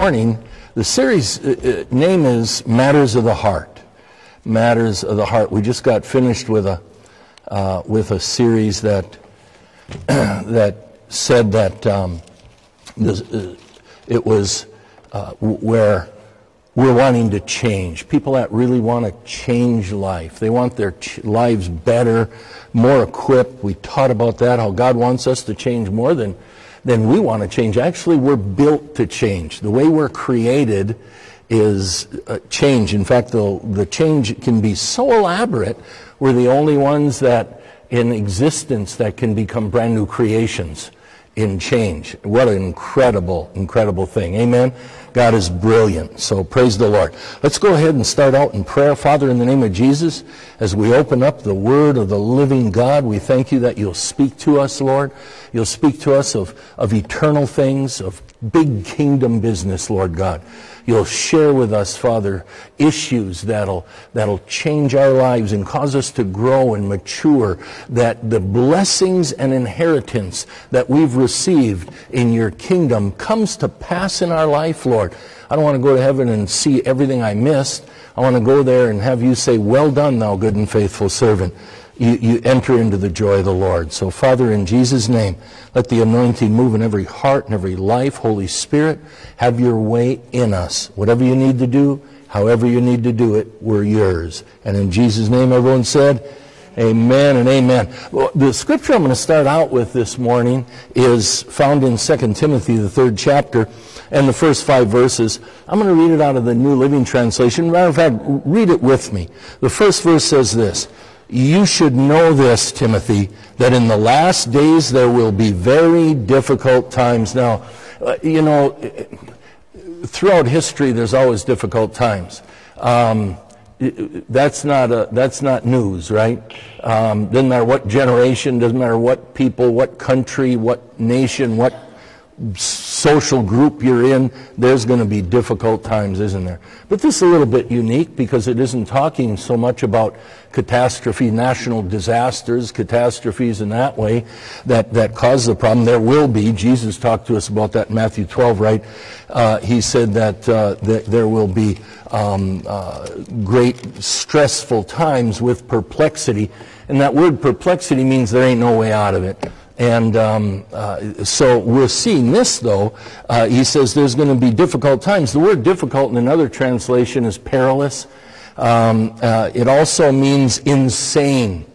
morning, the series uh, uh, name is Matters of the Heart. Matters of the Heart. We just got finished with a uh, with a series that that said that um, this, uh, it was uh, where we're wanting to change. People that really want to change life. They want their lives better, more equipped. We taught about that, how God wants us to change more than then we want to change. Actually, we're built to change. The way we're created is uh, change. In fact, the, the change can be so elaborate, we're the only ones that in existence that can become brand new creations in change. What an incredible, incredible thing. Amen. God is brilliant. So praise the Lord. Let's go ahead and start out in prayer. Father, in the name of Jesus, as we open up the word of the living God, we thank you that you'll speak to us, Lord. You'll speak to us of, of eternal things, of big kingdom business, Lord God. You'll share with us, Father, issues that'll, that'll change our lives and cause us to grow and mature, that the blessings and inheritance that we've received in your kingdom comes to pass in our life, Lord. I don't want to go to heaven and see everything I missed. I want to go there and have you say, well done, thou good and faithful servant you, you enter into the joy of the Lord. So, Father, in Jesus' name, let the anointing move in every heart and every life. Holy Spirit, have your way in us. Whatever you need to do, however you need to do it, we're yours. And in Jesus' name, everyone said, Amen and amen. Well, the scripture I'm going to start out with this morning is found in 2 Timothy, the third chapter, and the first five verses. I'm going to read it out of the New Living Translation. Matter of fact, read it with me. The first verse says this you should know this, Timothy, that in the last days there will be very difficult times. Now, uh, you know, throughout history, there's always difficult times. Um, that's not a, that's not news, right? Um, doesn't matter what generation, doesn't matter what people, what country, what nation, what social group you're in, there's going to be difficult times, isn't there? But this is a little bit unique because it isn't talking so much about catastrophe, national disasters, catastrophes in that way that, that cause the problem. There will be. Jesus talked to us about that in Matthew 12, right? Uh, he said that, uh, that there will be um, uh, great stressful times with perplexity. And that word perplexity means there ain't no way out of it. And um, uh, so we're seeing this, though. Uh, he says there's going to be difficult times. The word difficult in another translation is perilous. Um, uh, it also means insane.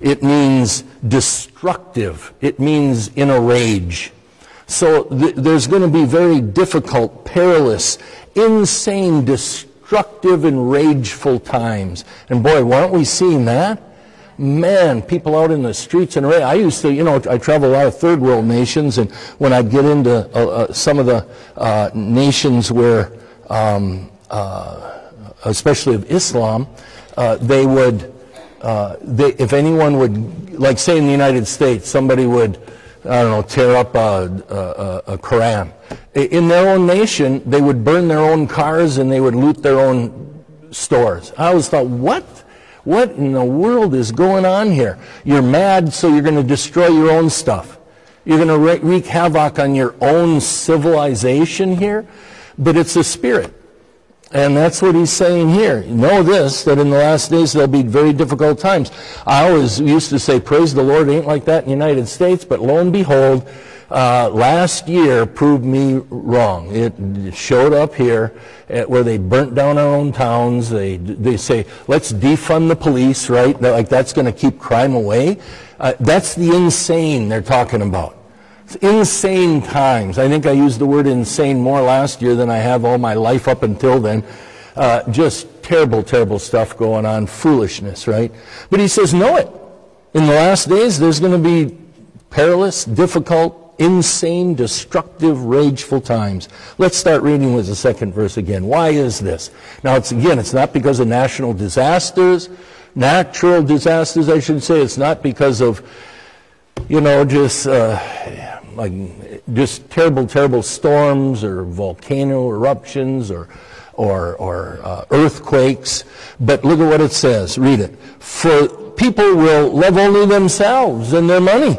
It means destructive. It means in a rage. So th- there's going to be very difficult, perilous, insane, destructive, and rageful times. And boy, weren't we seeing that? Man, people out in the streets and I used to, you know, I travel a lot of third world nations, and when I'd get into uh, uh, some of the uh, nations where, um, uh, especially of Islam, uh, they would, uh, they, if anyone would, like say in the United States, somebody would, I don't know, tear up a, a, a Quran. In their own nation, they would burn their own cars and they would loot their own stores. I always thought, what? What in the world is going on here? You're mad, so you're going to destroy your own stuff. You're going to wreak havoc on your own civilization here. But it's a spirit. And that's what he's saying here. Know this, that in the last days there'll be very difficult times. I always used to say, praise the Lord, it ain't like that in the United States, but lo and behold, uh, last year proved me wrong. It showed up here where they burnt down our own towns. They, they say, let's defund the police, right? They're like that's going to keep crime away. Uh, that's the insane they're talking about. It's insane times. I think I used the word insane more last year than I have all my life up until then. Uh, just terrible, terrible stuff going on, foolishness, right? But he says, know it. In the last days, there's going to be perilous, difficult, insane, destructive, rageful times. Let's start reading with the second verse again. Why is this? Now, it's again, it's not because of national disasters, natural disasters, I should say. It's not because of, you know, just uh, like just terrible, terrible storms or volcano eruptions or or, or uh, earthquakes. But look at what it says. Read it. For people will love only themselves and their money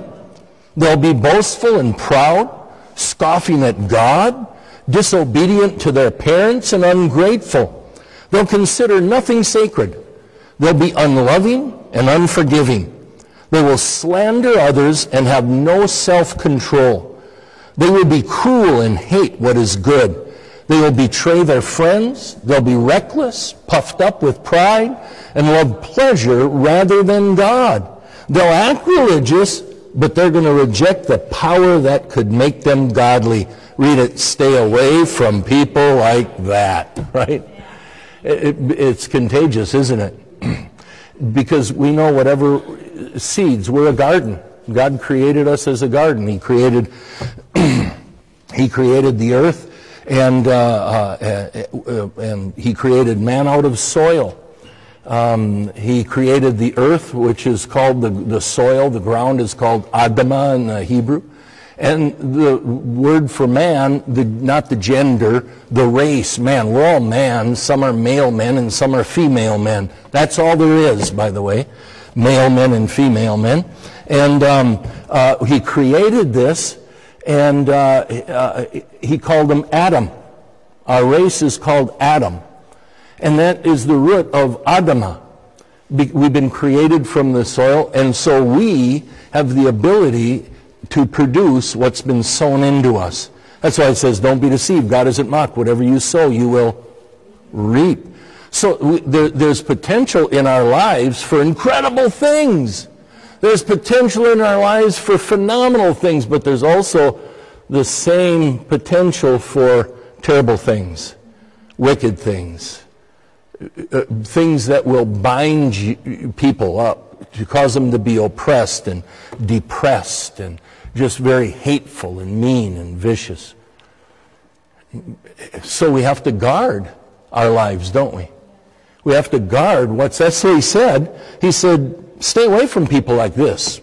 They'll be boastful and proud, scoffing at God, disobedient to their parents and ungrateful. They'll consider nothing sacred. They'll be unloving and unforgiving. They will slander others and have no self-control. They will be cruel and hate what is good. They will betray their friends. They'll be reckless, puffed up with pride, and love pleasure rather than God. They'll act religious, but they're going to reject the power that could make them godly. Read it, stay away from people like that, right? It, it, it's contagious, isn't it? because we know whatever seeds, we're a garden. God created us as a garden. He created, he created the earth and, uh, uh, uh, and he created man out of soil. Um, he created the earth, which is called the, the soil. The ground is called Adamah in the Hebrew. And the word for man, the, not the gender, the race, man. We're all man. Some are male men and some are female men. That's all there is, by the way. Male men and female men. And um, uh, he created this, and uh, uh, he called them Adam. Our race is called Adam. And that is the root of Adamah. We've been created from the soil, and so we have the ability to produce what's been sown into us. That's why it says, don't be deceived. God isn't mocked. Whatever you sow, you will reap. So we, there, there's potential in our lives for incredible things. There's potential in our lives for phenomenal things, but there's also the same potential for terrible things, wicked things, uh, things that will bind you, people up, to cause them to be oppressed and depressed and just very hateful and mean and vicious. So we have to guard our lives, don't we? We have to guard what's that's what he said. He said, stay away from people like this.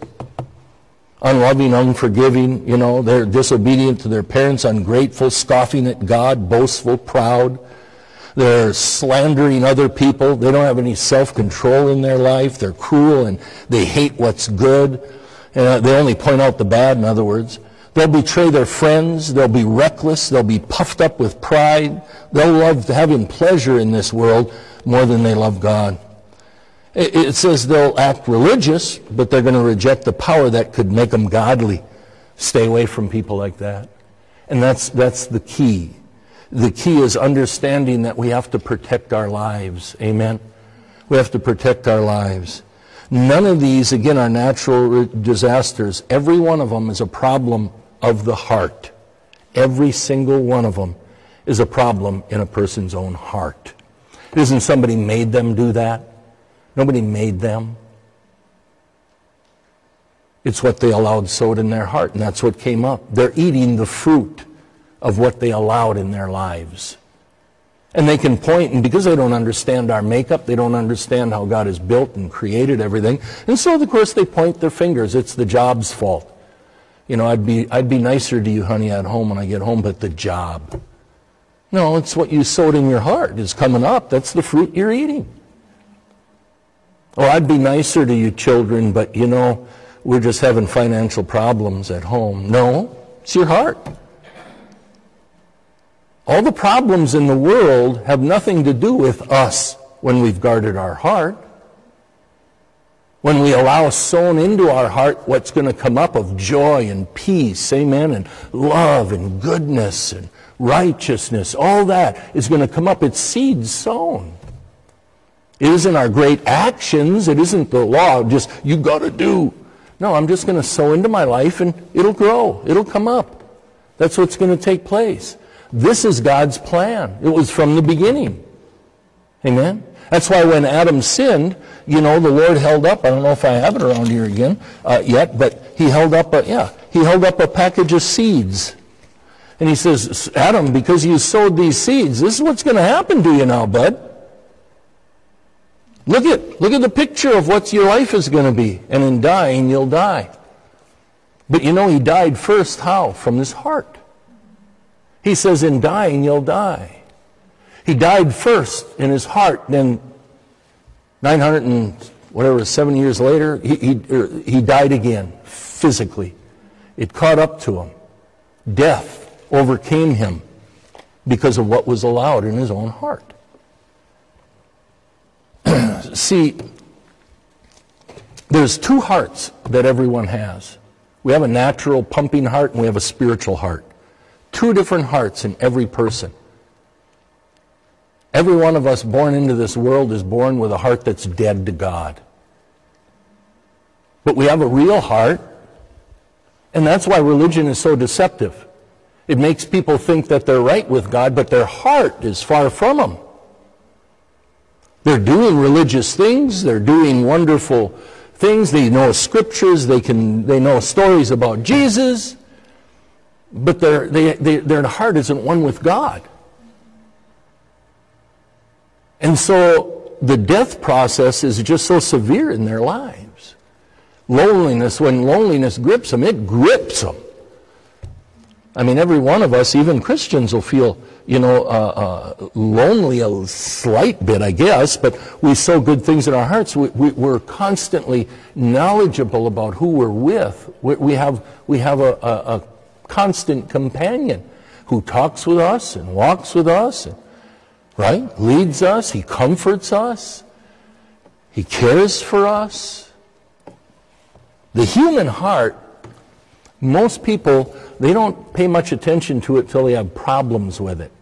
Unloving, unforgiving, you know, they're disobedient to their parents, ungrateful, scoffing at God, boastful, proud. They're slandering other people. They don't have any self-control in their life. They're cruel and they hate what's good. Uh, they only point out the bad, in other words. They'll betray their friends. They'll be reckless. They'll be puffed up with pride. They'll love having pleasure in this world more than they love God. It, it says they'll act religious, but they're going to reject the power that could make them godly. Stay away from people like that. And that's, that's the key. The key is understanding that we have to protect our lives. Amen? We have to protect our lives. None of these, again, are natural disasters. Every one of them is a problem of the heart. Every single one of them is a problem in a person's own heart. It isn't somebody made them do that. Nobody made them. It's what they allowed sowed in their heart, and that's what came up. They're eating the fruit of what they allowed in their lives. And they can point, and because they don't understand our makeup, they don't understand how God has built and created everything. And so, of course, they point their fingers. It's the job's fault. You know, I'd be, I'd be nicer to you, honey, at home when I get home, but the job. No, it's what you sowed in your heart is coming up. That's the fruit you're eating. Oh, I'd be nicer to you, children, but you know, we're just having financial problems at home. No, it's your heart. All the problems in the world have nothing to do with us when we've guarded our heart. When we allow sown into our heart what's going to come up of joy and peace, amen, and love and goodness and righteousness, all that is going to come up. It's seeds sown. It isn't our great actions. It isn't the law, just you got to do. No, I'm just going to sow into my life and it'll grow. It'll come up. That's what's going to take place. This is God's plan. It was from the beginning. Amen? That's why when Adam sinned, you know, the Lord held up, I don't know if I have it around here again uh, yet, but he held up a, yeah, he held up a package of seeds. And he says, Adam, because you sowed these seeds, this is what's going to happen to you now, bud. Look at, look at the picture of what your life is going to be. And in dying, you'll die. But you know, he died first how? From his heart. He says, in dying, you'll die. He died first in his heart, then 900 and whatever, seven years later, he, he, er, he died again, physically. It caught up to him. Death overcame him. because of what was allowed in his own heart. See, there's two hearts that everyone has. We have a natural pumping heart and we have a spiritual heart. Two different hearts in every person. Every one of us born into this world is born with a heart that's dead to God. But we have a real heart, and that's why religion is so deceptive. It makes people think that they're right with God, but their heart is far from Him. They're doing religious things, they're doing wonderful things, they know scriptures, they, can, they know stories about Jesus, but their, they, they, their heart isn't one with God. And so the death process is just so severe in their lives. Loneliness, when loneliness grips them, it grips them. I mean, every one of us, even Christians, will feel, you know, uh, uh, lonely a slight bit, I guess, but we sow good things in our hearts. We, we, we're constantly knowledgeable about who we're with. We, we have, we have a, a, a constant companion who talks with us and walks with us and right? Leads us, He comforts us, He cares for us. The human heart, most people, they don't pay much attention to it till they have problems with it.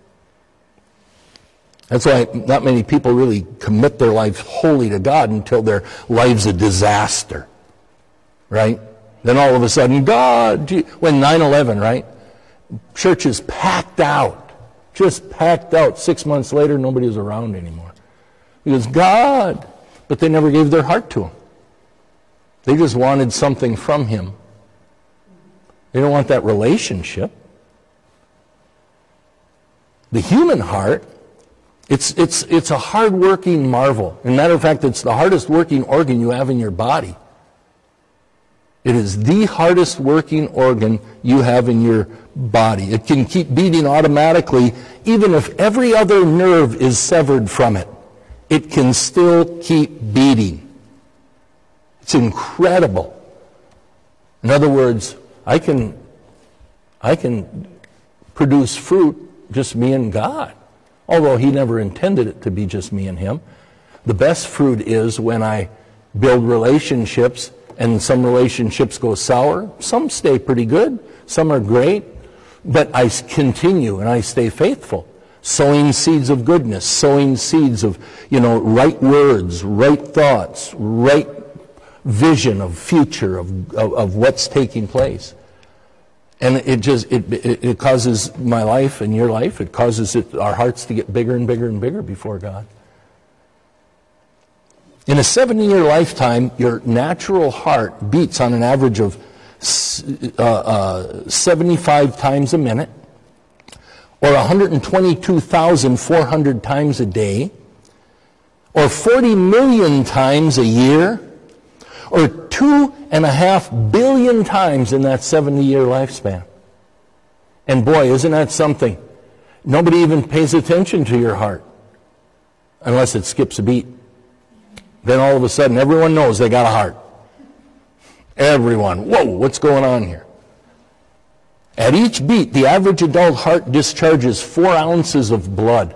That's why not many people really commit their lives wholly to God until their life's a disaster. Right? Then all of a sudden, God, when 9 11, right? Churches packed out. Just packed out. Six months later, nobody was around anymore. Because God, but they never gave their heart to Him. They just wanted something from Him. They don't want that relationship. The human heart, it's, it's, it's a hard-working marvel. As a matter of fact, it's the hardest working organ you have in your body. It is the hardest working organ you have in your body. It can keep beating automatically even if every other nerve is severed from it. It can still keep beating. It's incredible. In other words, I can, I can produce fruit just me and God, although He never intended it to be just me and Him. The best fruit is when I build relationships and some relationships go sour. Some stay pretty good. Some are great. But I continue and I stay faithful. Sowing seeds of goodness, sowing seeds of, you know, right words, right thoughts, right vision of future, of, of, of what's taking place. And it just, it, it, it, causes my life and your life, it causes it, our hearts to get bigger and bigger and bigger before God. In a 70 year lifetime, your natural heart beats on an average of uh, uh, 75 times a minute, or 122,400 times a day, or 40 million times a year, or two and a half billion times in that 70 year lifespan. And boy, isn't that something? Nobody even pays attention to your heart unless it skips a beat. Then all of a sudden, everyone knows they got a heart. Everyone. Whoa, what's going on here? At each beat, the average adult heart discharges four ounces of blood.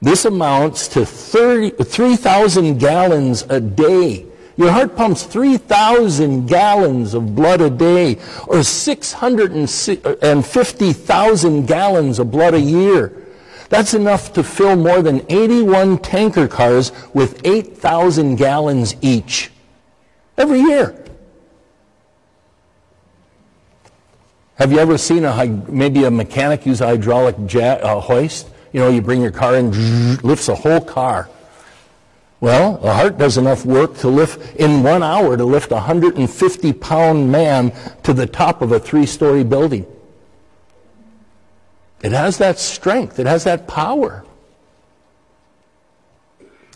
This amounts to 3,000 gallons a day. Your heart pumps 3,000 gallons of blood a day, or 650,000 gallons of blood a year. That's enough to fill more than 81 tanker cars with 8,000 gallons each. Every year. Have you ever seen a maybe a mechanic use a hydraulic uh, hoist? You know, you bring your car in, lifts a whole car. Well, a heart does enough work to lift in one hour to lift a 150 pound man to the top of a three story building. It has that strength, it has that power.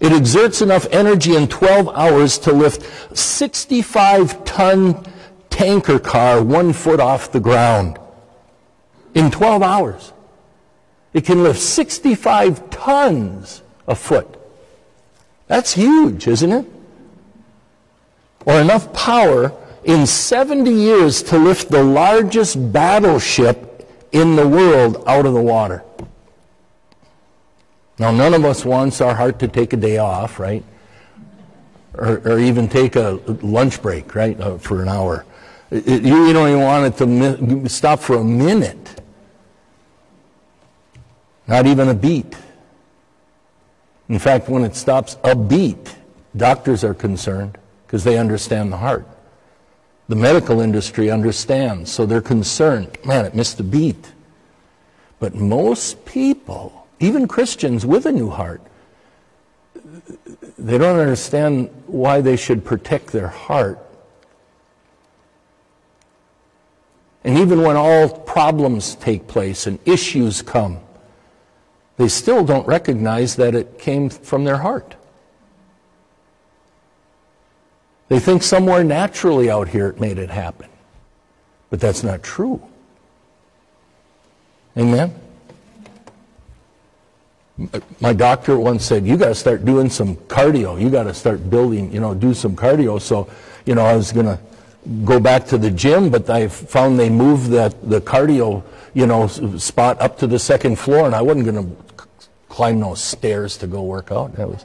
It exerts enough energy in 12 hours to lift 65 ton tanker car one foot off the ground. In 12 hours. It can lift 65 tons a foot. That's huge, isn't it? Or enough power in 70 years to lift the largest battleship in the world out of the water. Now, none of us wants our heart to take a day off, right? Or, or even take a lunch break, right, uh, for an hour. It, you don't even want it to stop for a minute. Not even a beat. In fact, when it stops a beat, doctors are concerned because they understand the heart. The medical industry understands, so they're concerned. Man, it missed a beat. But most people, even Christians with a new heart, they don't understand why they should protect their heart. And even when all problems take place and issues come, they still don't recognize that it came from their heart. They think somewhere naturally out here it made it happen. But that's not true. Amen? My doctor once said, You got to start doing some cardio. You got to start building, you know, do some cardio. So, you know, I was going to go back to the gym, but I found they moved that, the cardio, you know, spot up to the second floor, and I wasn't going to climb those stairs to go work out. That was.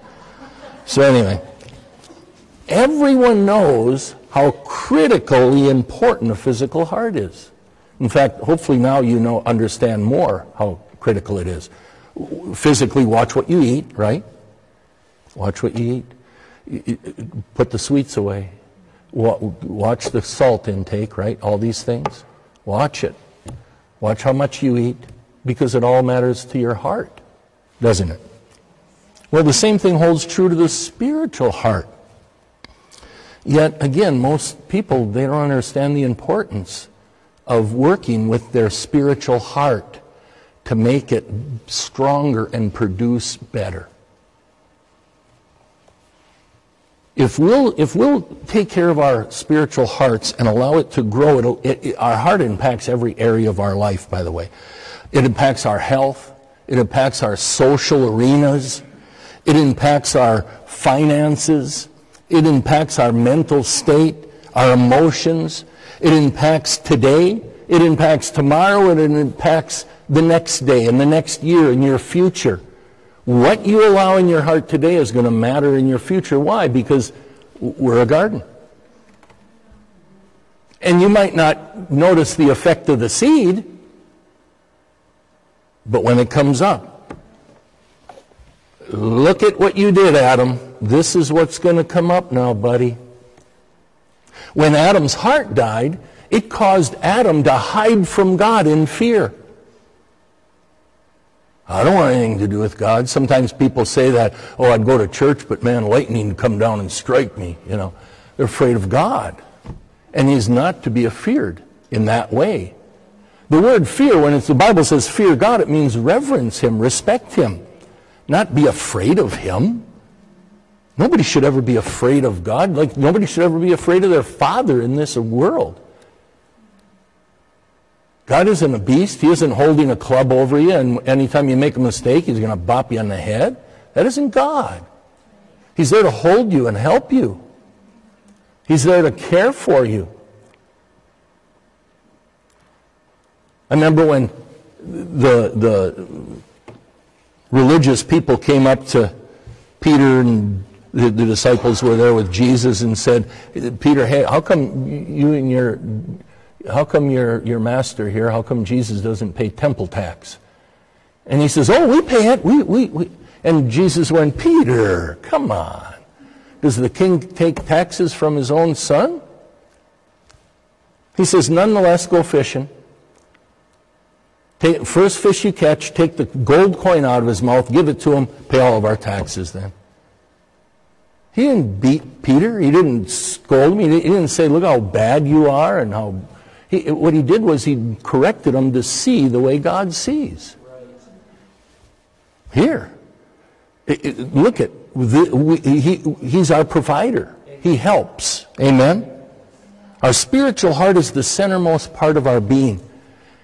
So, anyway. Everyone knows how critically important a physical heart is. In fact, hopefully now you know understand more how critical it is. Physically, watch what you eat, right? Watch what you eat. Put the sweets away. Watch the salt intake, right? All these things. Watch it. Watch how much you eat because it all matters to your heart, doesn't it? Well, the same thing holds true to the spiritual heart. Yet again, most people, they don't understand the importance of working with their spiritual heart to make it stronger and produce better. If we'll, if we'll take care of our spiritual hearts and allow it to grow, it, it, our heart impacts every area of our life, by the way. It impacts our health. It impacts our social arenas. It impacts our finances. It impacts our mental state, our emotions. It impacts today. It impacts tomorrow. And it impacts the next day and the next year and your future. What you allow in your heart today is going to matter in your future. Why? Because we're a garden. And you might not notice the effect of the seed, but when it comes up, look at what you did, Adam. This is what's going to come up now, buddy. When Adam's heart died, it caused Adam to hide from God in fear. I don't want anything to do with God. Sometimes people say that, oh, I'd go to church, but man, lightning would come down and strike me. You know, they're afraid of God. And he's not to be feared in that way. The word fear, when it's the Bible says fear God, it means reverence him, respect him, not be afraid of him. Nobody should ever be afraid of God. Like nobody should ever be afraid of their father in this world. God isn't a beast. He isn't holding a club over you, and anytime you make a mistake, he's going to bop you on the head. That isn't God. He's there to hold you and help you. He's there to care for you. I remember when the, the religious people came up to Peter and the, the, disciples were there with Jesus and said, Peter, hey, how come you and your, how come your, your master here, how come Jesus doesn't pay temple tax? And he says, oh, we pay it. We, we, we. And Jesus went, Peter, come on. Does the king take taxes from his own son? He says, nonetheless, go fishing. Take, first fish you catch, take the gold coin out of his mouth, give it to him, pay all of our taxes then. He didn't beat Peter. He didn't scold him. He didn't say, look how bad you are and how... He, what he did was he corrected him to see the way God sees. Here. It, it, look at, the, we, he, he's our provider. He helps. Amen? Our spiritual heart is the centermost part of our being.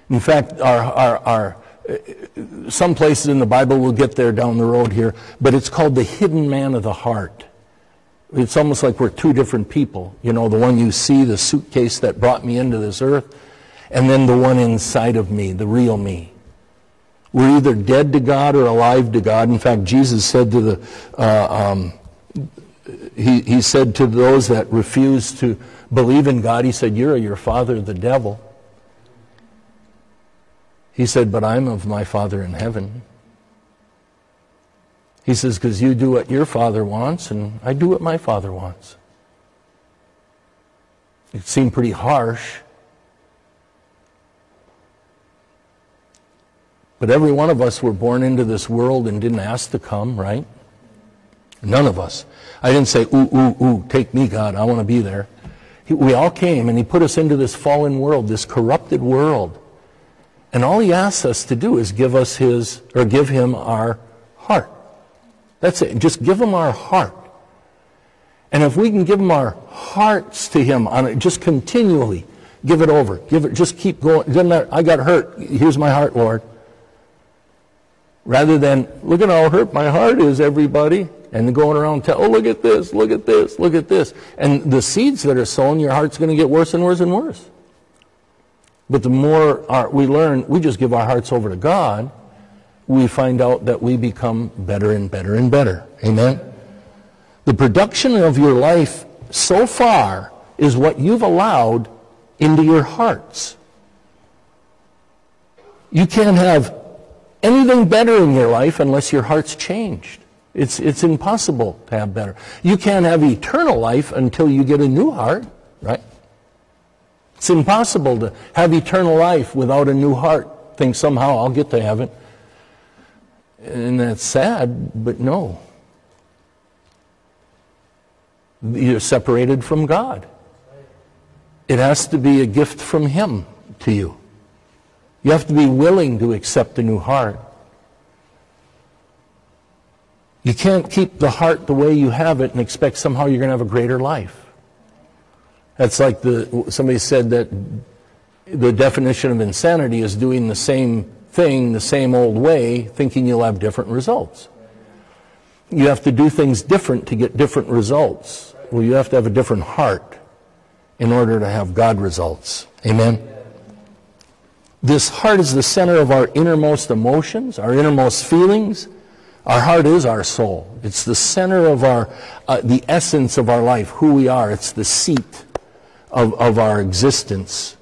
In fact, our, our, our uh, some places in the Bible, we'll get there down the road here, but it's called the hidden man of the heart. It's almost like we're two different people. You know, the one you see, the suitcase that brought me into this earth, and then the one inside of me, the real me. We're either dead to God or alive to God. In fact, Jesus said to the, uh, um, he, he said to those that refused to believe in God, he said, You're your father, the devil. He said, But I'm of my Father in heaven. He says, Because you do what your Father wants, and I do what my Father wants. It seemed pretty harsh. But every one of us were born into this world and didn't ask to come, right? None of us. I didn't say, ooh, ooh, ooh, take me, God, I want to be there. He, we all came and He put us into this fallen world, this corrupted world. And all He asks us to do is give us His, or give Him our heart. That's it. Just give Him our heart. And if we can give Him our hearts to Him on it, just continually, give it over. Give it, just keep going. Doesn't matter. I got hurt. Here's my heart, Lord. Rather than, look at how hurt my heart is, everybody. And going around, tell, oh, look at this, look at this, look at this. And the seeds that are sown, your heart's going to get worse and worse and worse. But the more our, we learn, we just give our hearts over to God, we find out that we become better and better and better. Amen? The production of your life so far is what you've allowed into your hearts. You can't have anything better in your life unless your heart's changed. It's, it's impossible to have better. You can't have eternal life until you get a new heart, right? It's impossible to have eternal life without a new heart. Think somehow I'll get to heaven. And that's sad, but no. You're separated from God. It has to be a gift from Him to you. You have to be willing to accept a new heart. You can't keep the heart the way you have it and expect somehow you're going to have a greater life. That's like the, somebody said that the definition of insanity is doing the same thing the same old way, thinking you'll have different results. You have to do things different to get different results. Well, you have to have a different heart in order to have God results. Amen? This heart is the center of our innermost emotions, our innermost feelings. Our heart is our soul. It's the center of our, uh, the essence of our life, who we are. It's the seat of, of our existence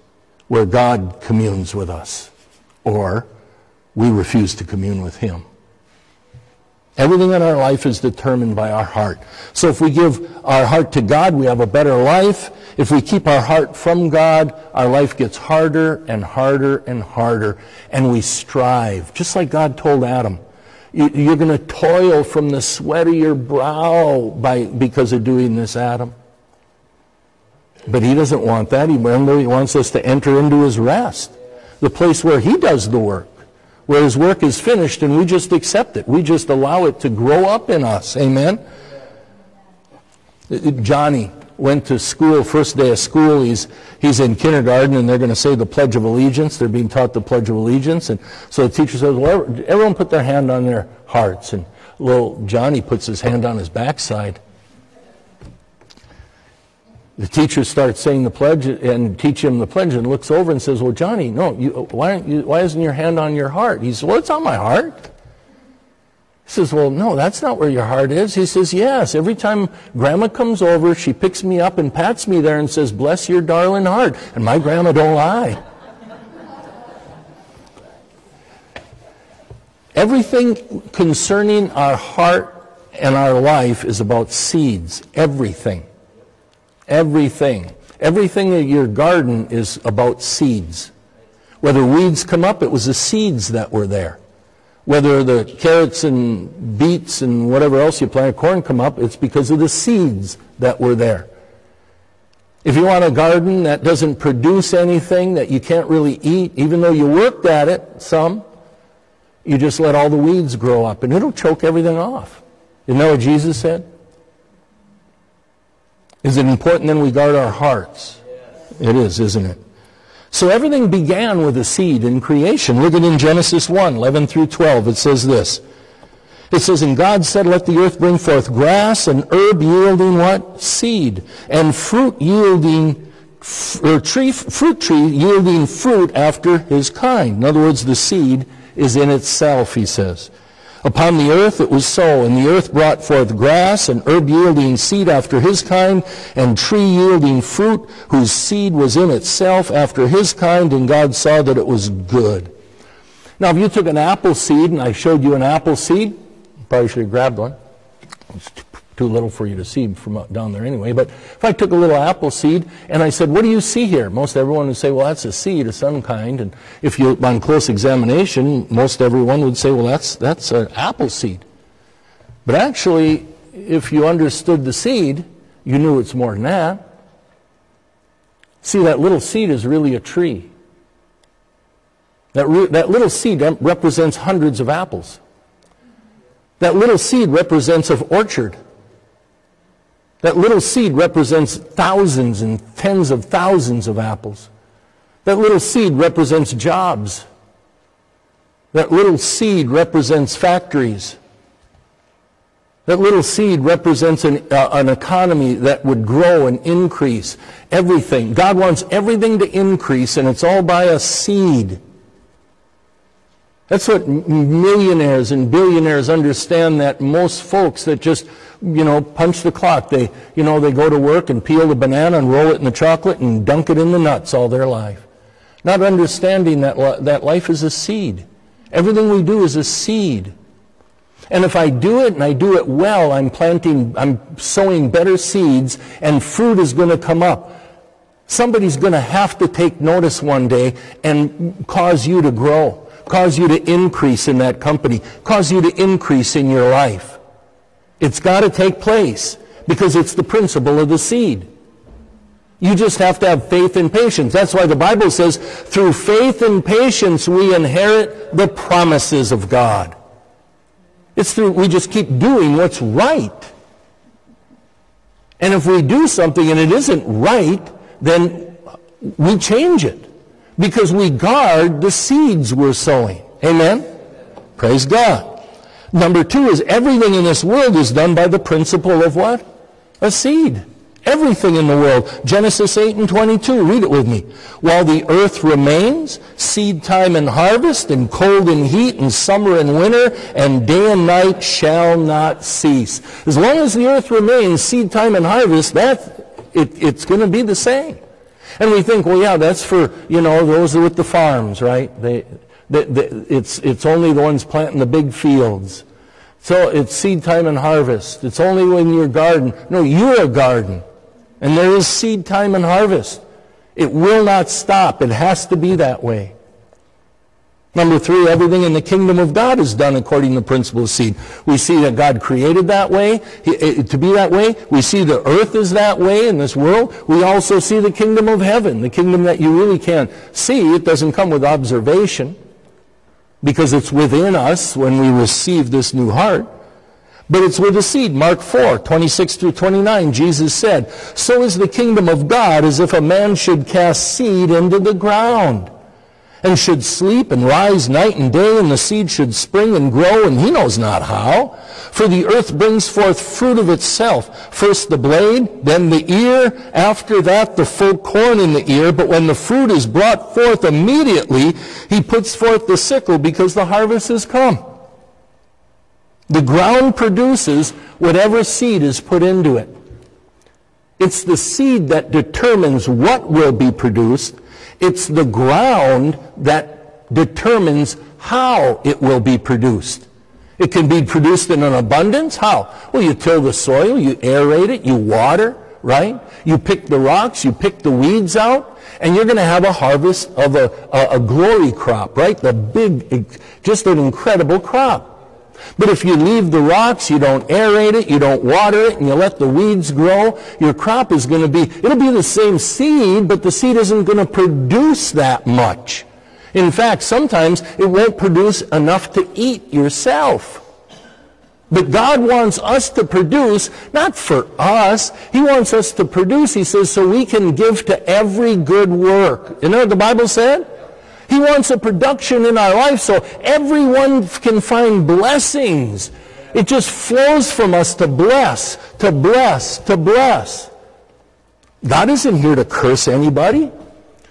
where God communes with us. Or we refuse to commune with Him. Everything in our life is determined by our heart. So if we give our heart to God, we have a better life. If we keep our heart from God, our life gets harder and harder and harder, and we strive. Just like God told Adam, you're going to toil from the sweat of your brow by, because of doing this, Adam. But he doesn't want that. He, he wants us to enter into his rest, the place where he does the work, where his work is finished, and we just accept it. We just allow it to grow up in us. Amen? Uh, uh, Johnny went to school, first day of school, he's, he's in kindergarten and they're going to say the Pledge of Allegiance. They're being taught the Pledge of Allegiance. And so the teacher says, well, everyone put their hand on their hearts. And little Johnny puts his hand on his backside. The teacher starts saying the pledge and teach him the pledge and looks over and says, well, Johnny, no, you, why, you, why isn't your hand on your heart? He says, well, it's on my heart. He says, Well, no, that's not where your heart is. He says, Yes. Every time grandma comes over, she picks me up and pats me there and says, Bless your darling heart. And my grandma don't lie. Everything concerning our heart and our life is about seeds. Everything. Everything. Everything in your garden is about seeds. Whether weeds come up, it was the seeds that were there. Whether the carrots and beets and whatever else you plant, corn come up, it's because of the seeds that were there. If you want a garden that doesn't produce anything that you can't really eat, even though you worked at it some, you just let all the weeds grow up and it'll choke everything off. You know what Jesus said? Is it important then we guard our hearts? It is, isn't it? So everything began with a seed in creation. Look at in Genesis 1, 11 through 12. It says this. It says, And God said, Let the earth bring forth grass and herb yielding what? Seed. And fruit yielding or tree, fruit tree yielding fruit after his kind. In other words, the seed is in itself, he says. Upon the earth it was so, and the earth brought forth grass, and herb yielding seed after his kind, and tree yielding fruit, whose seed was in itself after his kind, and God saw that it was good. Now, if you took an apple seed, and I showed you an apple seed, probably should have grabbed one. It's too little for you to see from down there anyway. But if I took a little apple seed and I said, what do you see here? Most everyone would say, well, that's a seed of some kind. And if you, on close examination, most everyone would say, well, that's, that's an apple seed. But actually, if you understood the seed, you knew it's more than that. See, that little seed is really a tree. That, that little seed represents hundreds of apples. That little seed represents an orchard. That little seed represents thousands and tens of thousands of apples. That little seed represents jobs. That little seed represents factories. That little seed represents an, uh, an, economy that would grow and increase. Everything. God wants everything to increase, and it's all by a seed. That's what millionaires and billionaires understand that most folks that just you know, punch the clock. They, you know, they go to work and peel the banana and roll it in the chocolate and dunk it in the nuts all their life. Not understanding that, that life is a seed. Everything we do is a seed. And if I do it and I do it well, I'm planting, I'm sowing better seeds and fruit is going to come up. Somebody's going to have to take notice one day and cause you to grow, cause you to increase in that company, cause you to increase in your life. It's got to take place because it's the principle of the seed. You just have to have faith and patience. That's why the Bible says, through faith and patience we inherit the promises of God. It's through, we just keep doing what's right. And if we do something and it isn't right, then we change it because we guard the seeds we're sowing. Amen? Praise God. Number two is everything in this world is done by the principle of what? A seed. Everything in the world. Genesis 8 and 22. Read it with me. While the earth remains, seed time and harvest, and cold and heat, and summer and winter, and day and night shall not cease. As long as the earth remains, seed time and harvest, that, it, it's going to be the same. And we think, well, yeah, that's for, you know, those with the farms, right? They, it's, it's only the ones planting the big fields. So it's seed time and harvest. It's only when your garden. No, you're a garden. And there is seed time and harvest. It will not stop. It has to be that way. Number three, everything in the kingdom of God is done according to the principle of seed. We see that God created that way, eh, to be that way. We see the earth is that way in this world. We also see the kingdom of heaven, the kingdom that you really can't see. It doesn't come with observation because it's within us when we receive this new heart. But it's with the seed. Mark 4, 26 through 29, Jesus said, So is the kingdom of God as if a man should cast seed into the ground and should sleep and rise night and day, and the seed should spring and grow, and he knows not how. For the earth brings forth fruit of itself, first the blade, then the ear, after that the full corn in the ear. But when the fruit is brought forth immediately, he puts forth the sickle, because the harvest has come. The ground produces whatever seed is put into it. It's the seed that determines what will be produced, it's the ground that determines how it will be produced. It can be produced in an abundance. How? Well, you till the soil, you aerate it, you water, right? You pick the rocks, you pick the weeds out, and you're going to have a harvest of a, a, a glory crop, right? The big, just an incredible crop. But if you leave the rocks, you don't aerate it, you don't water it, and you let the weeds grow, your crop is going to be, it'll be the same seed, but the seed isn't going to produce that much. In fact, sometimes it won't produce enough to eat yourself. But God wants us to produce, not for us. He wants us to produce, he says, so we can give to every good work. You know what the Bible said? He wants a production in our life so everyone can find blessings. It just flows from us to bless, to bless, to bless. God isn't here to curse anybody.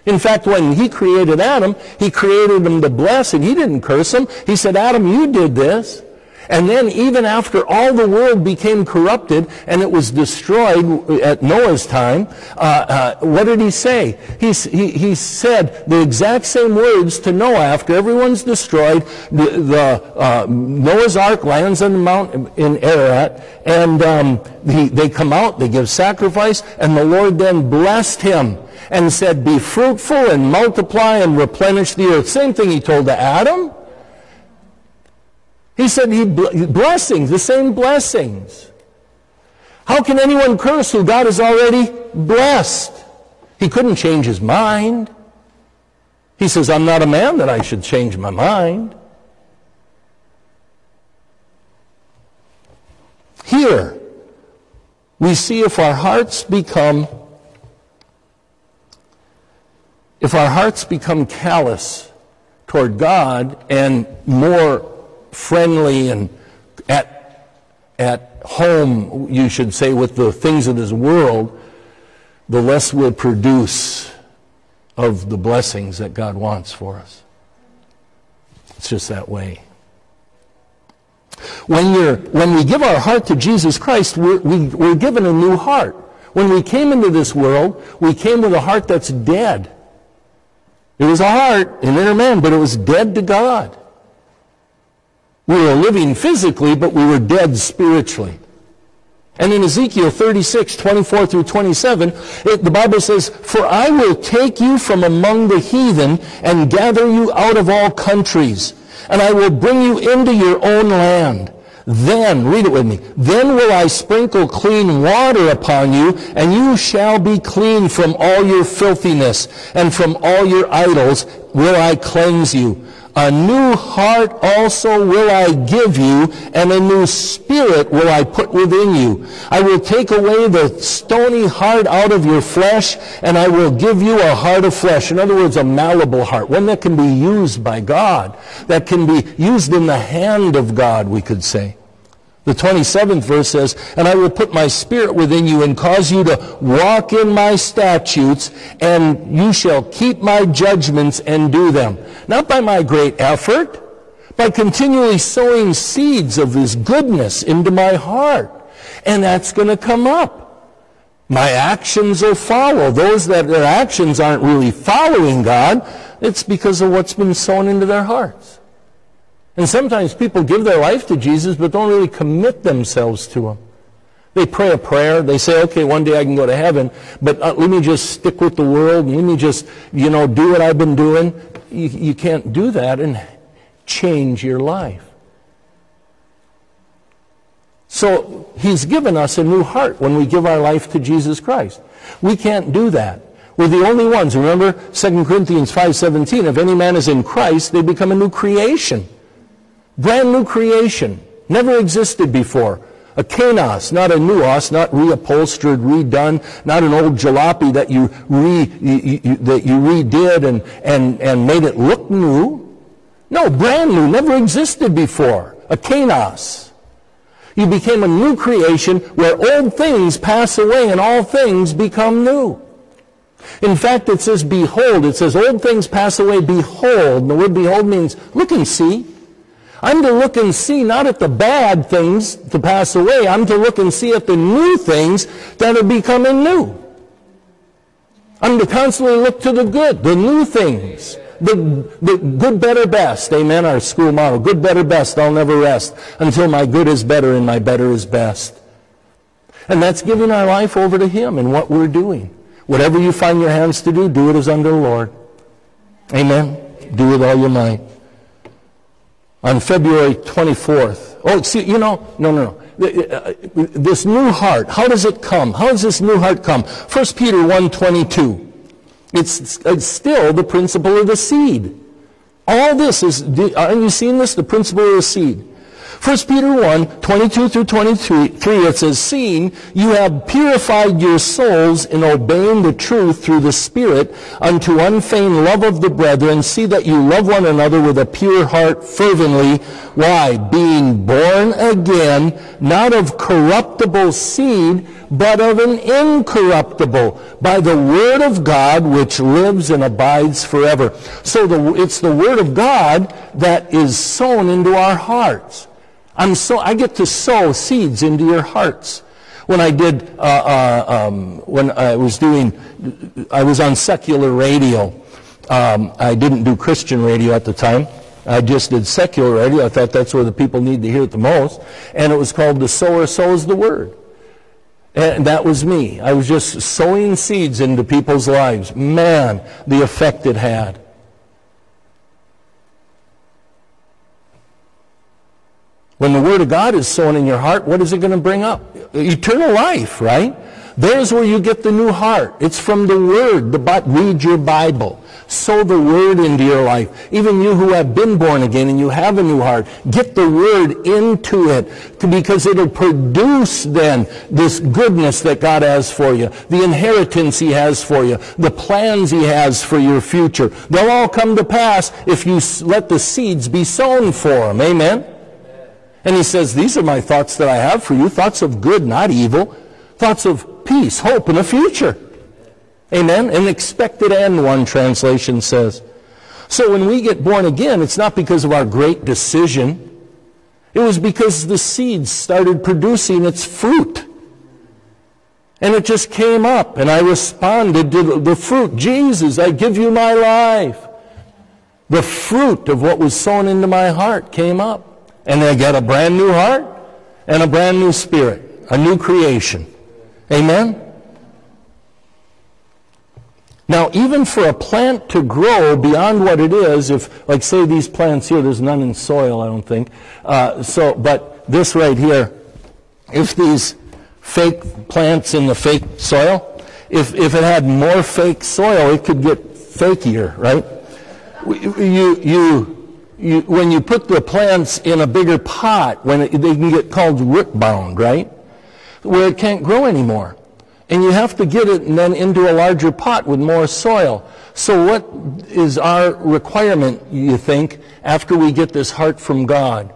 In fact, when he created Adam, he created him to bless, and he didn't curse him. He said, Adam, you did this. And then even after all the world became corrupted and it was destroyed at Noah's time, uh, uh, what did he say? He, he, he, said the exact same words to Noah after everyone's destroyed. The, the uh, Noah's Ark lands on the mount in Ararat and um, he, they come out, they give sacrifice, and the Lord then blessed him and said, be fruitful and multiply and replenish the earth. Same thing he told to Adam. He said he blessings, the same blessings. How can anyone curse who God has already blessed? He couldn't change his mind. He says, I'm not a man that I should change my mind. Here, we see if our hearts become if our hearts become callous toward God and more friendly and at, at home, you should say, with the things of this world, the less we'll produce of the blessings that God wants for us. It's just that way. When, you're, when we give our heart to Jesus Christ, we're, we, we are given a new heart. When we came into this world, we came with a heart that's dead. It was a heart, an inner man, but it was dead to God. We were living physically, but we were dead spiritually. And in Ezekiel 36, 24 through 27, it, the Bible says, For I will take you from among the heathen and gather you out of all countries, and I will bring you into your own land. Then, read it with me, then will I sprinkle clean water upon you, and you shall be clean from all your filthiness, and from all your idols will I cleanse you. A new heart also will I give you, and a new spirit will I put within you. I will take away the stony heart out of your flesh, and I will give you a heart of flesh. In other words, a malleable heart, one that can be used by God, that can be used in the hand of God, we could say. The 27th verse says, And I will put my spirit within you and cause you to walk in my statutes, and you shall keep my judgments and do them. Not by my great effort, by continually sowing seeds of his goodness into my heart. And that's going to come up. My actions will follow. Those that their actions aren't really following God, it's because of what's been sown into their hearts. And sometimes people give their life to Jesus but don't really commit themselves to him. They pray a prayer. They say, okay, one day I can go to heaven, but uh, let me just stick with the world let me just, you know, do what I've been doing. You, you can't do that and change your life. So he's given us a new heart when we give our life to Jesus Christ. We can't do that. We're the only ones. Remember 2 Corinthians 5.17, if any man is in Christ, they become a new creation. Brand new creation. Never existed before. A kainos, not a neos, not reupholstered, redone, not an old jalopy that you, re, you, you, that you redid and, and, and made it look new. No, brand new, never existed before. A kainos. You became a new creation where old things pass away and all things become new. In fact, it says behold. It says old things pass away, behold. And the word behold means look and see. I'm to look and see not at the bad things to pass away. I'm to look and see at the new things that are becoming new. I'm to constantly look to the good, the new things. The, the good, better, best. Amen. Our school motto. Good, better, best. I'll never rest until my good is better and my better is best. And that's giving our life over to Him and what we're doing. Whatever you find your hands to do, do it as under the Lord. Amen. Do it all your might on February 24th. Oh, see, you know, no, no, no. Uh, this new heart, how does it come? How does this new heart come? 1 Peter 1.22. It's, it's still the principle of the seed. All this is, aren't you seeing this? The principle of the seed. 1 Peter 1, 22 through 23, it says, Seeing you have purified your souls in obeying the truth through the Spirit unto unfeigned love of the brethren, see that you love one another with a pure heart fervently. Why? Being born again, not of corruptible seed, but of an incorruptible, by the Word of God which lives and abides forever. So the, it's the Word of God that is sown into our hearts. I'm so, I get to sow seeds into your hearts. When I did, uh, uh, um, when I was doing, I was on secular radio. Um, I didn't do Christian radio at the time. I just did secular radio. I thought that's where the people need to hear it the most. And it was called The Sower Sows the Word. And that was me. I was just sowing seeds into people's lives. Man, the effect it had. When the Word of God is sown in your heart, what is it going to bring up? Eternal life, right? There's where you get the new heart. It's from the Word. The, read your Bible. Sow the Word into your life. Even you who have been born again and you have a new heart, get the Word into it because it'll produce then this goodness that God has for you, the inheritance He has for you, the plans He has for your future. They'll all come to pass if you let the seeds be sown for them. Amen? And he says, These are my thoughts that I have for you, thoughts of good, not evil, thoughts of peace, hope, and a future. Amen? An expected end, one translation says. So when we get born again, it's not because of our great decision. It was because the seed started producing its fruit. And it just came up, and I responded to the fruit. Jesus, I give you my life. The fruit of what was sown into my heart came up and they get a brand new heart and a brand new spirit, a new creation. Amen? Now, even for a plant to grow beyond what it is, if, like, say these plants here, there's none in soil, I don't think. Uh, so, but this right here, if these fake plants in the fake soil, if, if it had more fake soil, it could get fakier, right? You, you, you, when you put the plants in a bigger pot, when it, they can get called root bound, right? Where it can't grow anymore. And you have to get it and then into a larger pot with more soil. So what is our requirement, you think, after we get this heart from God?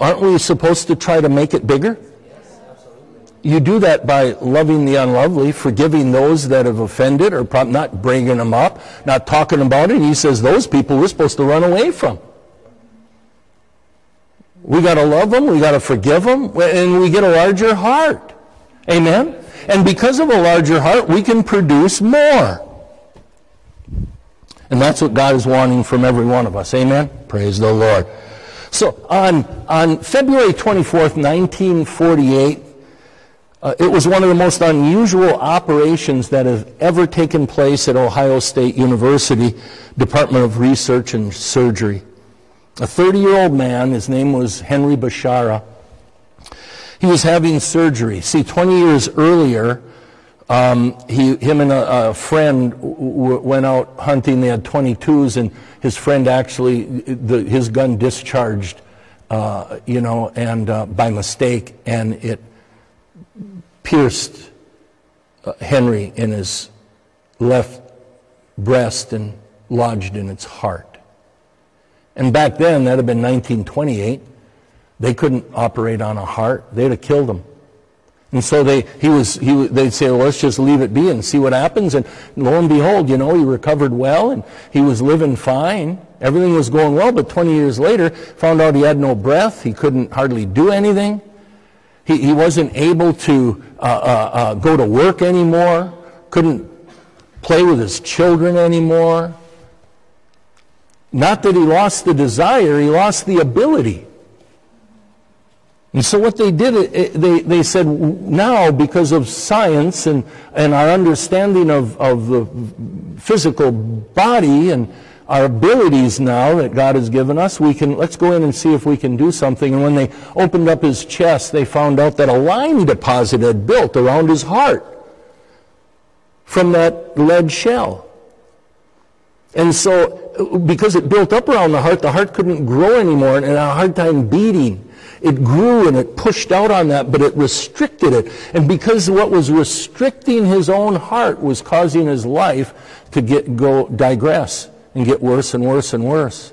Aren't we supposed to try to make it bigger? You do that by loving the unlovely, forgiving those that have offended, or not bringing them up, not talking about it. And he says those people we're supposed to run away from. We got to love them, we got to forgive them, and we get a larger heart. Amen? And because of a larger heart, we can produce more. And that's what God is wanting from every one of us. Amen? Praise the Lord. So on, on February 24th, 1948, uh, it was one of the most unusual operations that have ever taken place at Ohio State University Department of Research and Surgery. A 30-year-old man, his name was Henry Bashara, he was having surgery. See, 20 years earlier, um, he, him and a, a friend went out hunting. They had 22s, and his friend actually, the, his gun discharged, uh, you know, and uh, by mistake, and it pierced uh, Henry in his left breast and lodged in its heart. And back then, that had been 1928. They couldn't operate on a heart. They'd have killed him. And so they, he was, he, they'd say, well, let's just leave it be and see what happens. And lo and behold, you know, he recovered well and he was living fine. Everything was going well, but 20 years later, found out he had no breath. He couldn't hardly do anything. He, he wasn't able to uh, uh, uh, go to work anymore, couldn't play with his children anymore. Not that he lost the desire, he lost the ability. And so what they did, they, they said, now because of science and, and our understanding of, of the physical body and our abilities now that God has given us, we can, let's go in and see if we can do something. And when they opened up his chest, they found out that a lime deposit had built around his heart from that lead shell. And so because it built up around the heart, the heart couldn't grow anymore and had a hard time beating. It grew and it pushed out on that, but it restricted it. And because what was restricting his own heart was causing his life to get, go, digress and get worse and worse and worse.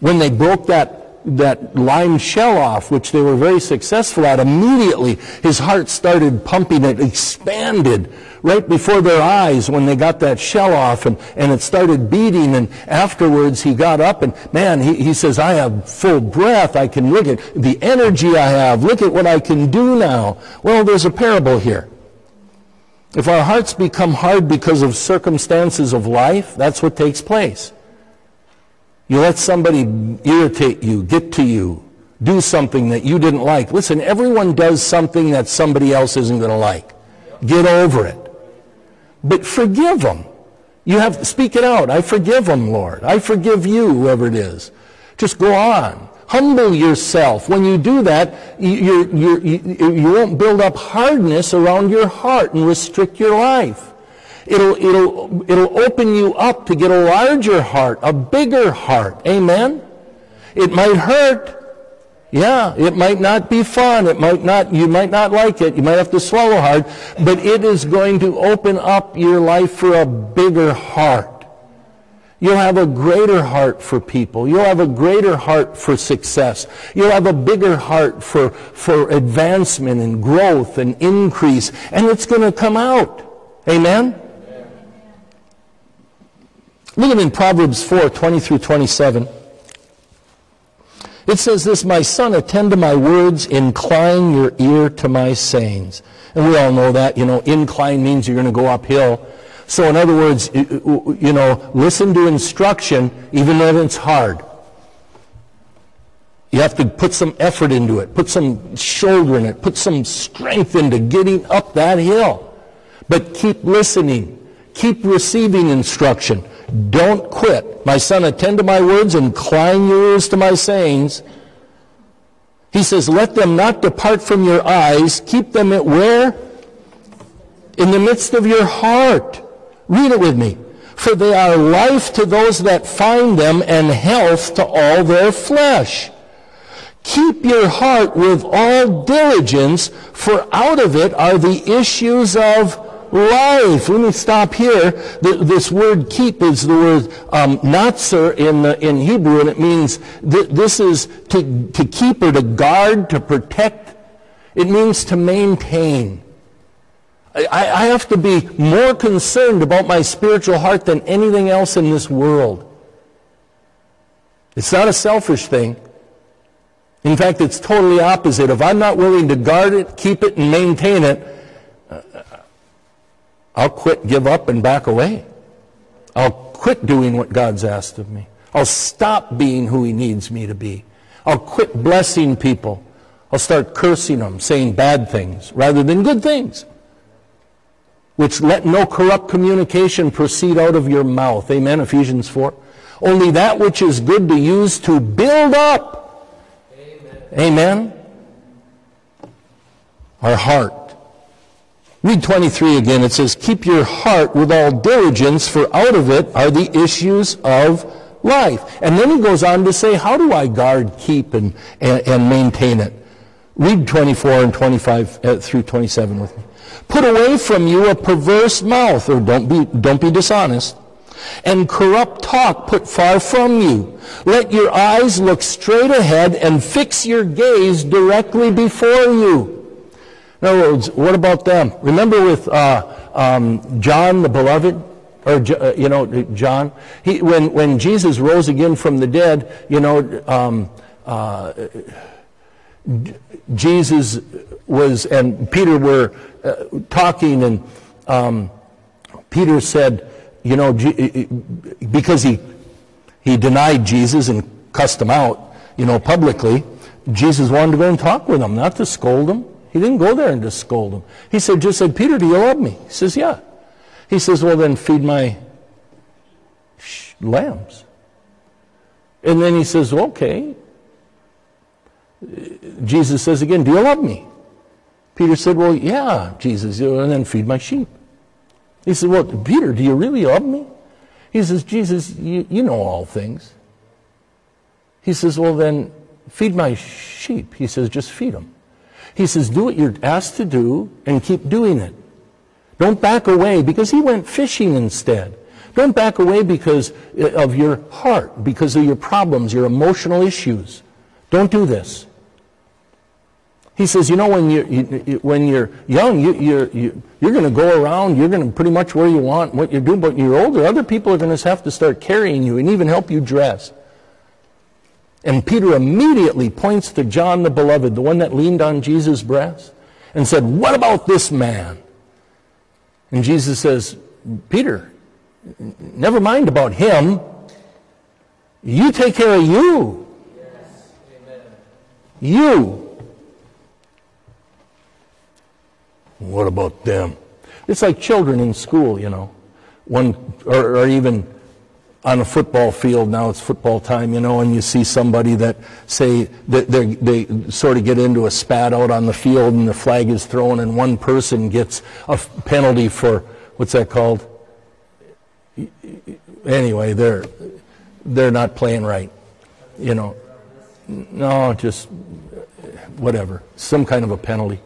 When they broke that that lime shell off, which they were very successful at, immediately his heart started pumping. It expanded right before their eyes when they got that shell off and, and it started beating. And afterwards he got up and man, he, he says, I have full breath. I can look at the energy I have. Look at what I can do now. Well, there's a parable here. If our hearts become hard because of circumstances of life, that's what takes place. You let somebody irritate you, get to you, do something that you didn't like. Listen, everyone does something that somebody else isn't going to like. Get over it. But forgive them. You have to speak it out. I forgive them, Lord. I forgive you, whoever it is. Just go on. Humble yourself. When you do that, you, you, you, you won't build up hardness around your heart and restrict your life. It'll, it'll, it'll open you up to get a larger heart, a bigger heart. Amen? It might hurt. Yeah, it might not be fun. It might not, you might not like it. You might have to swallow hard. But it is going to open up your life for a bigger heart. You'll have a greater heart for people. You'll have a greater heart for success. You'll have a bigger heart for, for advancement and growth and increase. And it's going to come out. Amen? Look at in Proverbs 4, 20 through 27. It says this, My son, attend to my words, incline your ear to my sayings. And we all know that, you know, incline means you're going to go uphill. So in other words, you know, listen to instruction even though it's hard. You have to put some effort into it, put some shoulder in it, put some strength into getting up that hill. But keep listening. Keep receiving instruction. Don't quit. My son, attend to my words, and incline your ears to my sayings. He says, let them not depart from your eyes. Keep them at where? In the midst of your heart. Read it with me. For they are life to those that find them and health to all their flesh. Keep your heart with all diligence, for out of it are the issues of life. Let me stop here. this word keep is the word um, in, the, in Hebrew, and it means th- this is to, to keep or to guard, to protect. It means to maintain. I, I have to be more concerned about my spiritual heart than anything else in this world. It's not a selfish thing. In fact, it's totally opposite. If I'm not willing to guard it, keep it, and maintain it, uh, I'll quit, give up, and back away. I'll quit doing what God's asked of me. I'll stop being who He needs me to be. I'll quit blessing people. I'll start cursing them, saying bad things rather than good things. Which let no corrupt communication proceed out of your mouth. Amen. Ephesians 4. Only that which is good to use to build up. Amen. Amen. Our heart Read 23 again. It says, Keep your heart with all diligence, for out of it are the issues of life. And then he goes on to say, How do I guard, keep, and, and, and maintain it? Read 24 and 25 uh, through 27 with me. Put away from you a perverse mouth, or don't be, don't be dishonest, and corrupt talk put far from you. Let your eyes look straight ahead and fix your gaze directly before you. In other words, what about them? Remember with uh, um, John the beloved? Or, uh, you know, John? He, when, when Jesus rose again from the dead, you know, um, uh, Jesus was, and Peter were uh, talking, and um, Peter said, you know, because he, he denied Jesus and cussed him out, you know, publicly, Jesus wanted to go and talk with him, not to scold him. He didn't go there and just scold him. He said, just said, Peter, do you love me? He says, yeah. He says, well, then feed my lambs. And then he says, okay. Jesus says again, do you love me? Peter said, well, yeah, Jesus, and then feed my sheep. He said, well, Peter, do you really love me? He says, Jesus, you, you know all things. He says, well, then feed my sheep. He says, just feed them. He says, do what you're asked to do and keep doing it. Don't back away because he went fishing instead. Don't back away because eh, of your heart, because of your problems, your emotional issues. Don't do this. He says, you know, when you're, you, when you're young, you, you're, you, you're going to go around, you're going to pretty much where you want, what you're doing, but when you're older, other people are going to have to start carrying you and even help you dress. And Peter immediately points to John the Beloved, the one that leaned on Jesus' breast, and said, What about this man? And Jesus says, Peter, never mind about him. You take care of you. Yes. You. What about them? It's like children in school, you know, one or, or even on a football field now it's football time you know and you see somebody that say that they, they sort of get into a spat out on the field and the flag is thrown and one person gets a penalty for what's that called? Anyway they're they're not playing right you know. No just whatever. Some kind of a penalty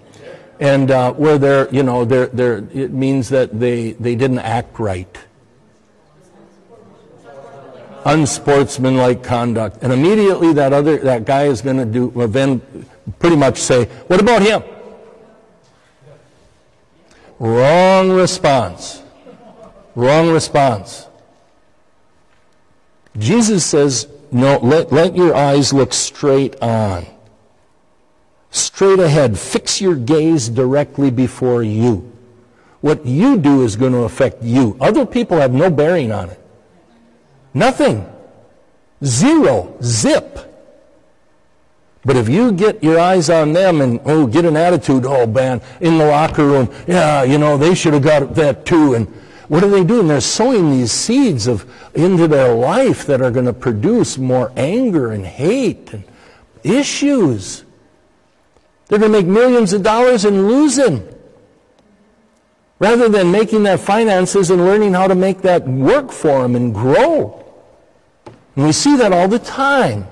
and uh, where they're you know they're, they're it means that they they didn't act right unsportsmanlike conduct. And immediately that other that guy is going to do well, then pretty much say, "What about him?" Wrong response. Wrong response. Jesus says, "No, let, let your eyes look straight on." Straight ahead. Fix your gaze directly before you. What you do is going to affect you. Other people have no bearing on it. Nothing. Zero. Zip. But if you get your eyes on them and, oh, get an attitude, oh, man, in the locker room, yeah, you know, they should have got that too. And what are they doing? They're sowing these seeds of into their life that are going to produce more anger and hate and issues. They're going to make millions of dollars and lose them. Rather than making their finances and learning how to make that work for them and grow. And we see that all the time.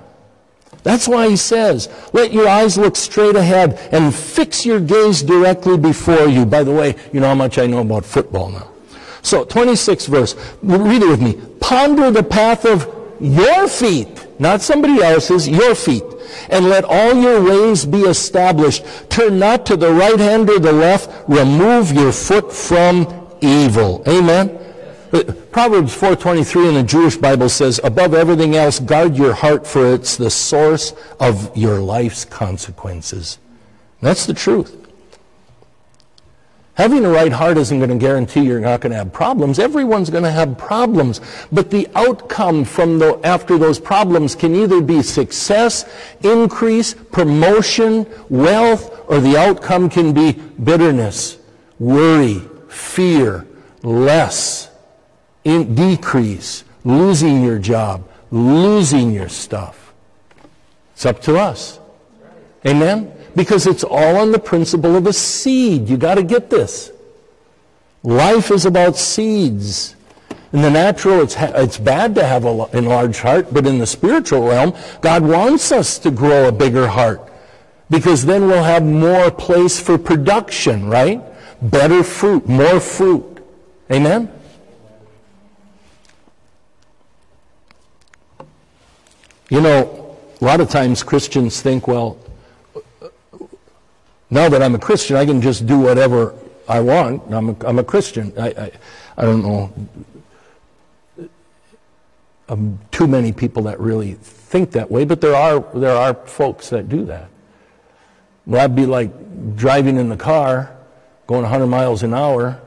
That's why he says, let your eyes look straight ahead and fix your gaze directly before you. By the way, you know how much I know about football now. So, 26th verse. Read it with me. Ponder the path of your feet, not somebody else's, your feet. And let all your ways be established. Turn not to the right hand or the left. Remove your foot from evil. Amen. Uh, Proverbs 4:23 in the Jewish Bible says, "Above everything else, guard your heart for it's the source of your life's consequences." That's the truth. Having a right heart isn't going to guarantee you're not going to have problems. Everyone's going to have problems. But the outcome from the, after those problems can either be success, increase, promotion, wealth, or the outcome can be bitterness, worry, fear, less, in, decrease, losing your job, losing your stuff. It's up to us. Amen? Because it's all on the principle of a seed. You got to get this. Life is about seeds. In the natural, it's, it's bad to have an enlarged heart, but in the spiritual realm, God wants us to grow a bigger heart. Because then we'll have more place for production, right? Better fruit, more fruit. Amen? You know, a lot of times Christians think, well, now that I'm a Christian, I can just do whatever I want. I'm a, I'm a Christian. I, I, I don't know um, too many people that really think that way, but there are, there are folks that do that. Well, that'd be like driving in the car, going 100 miles an hour,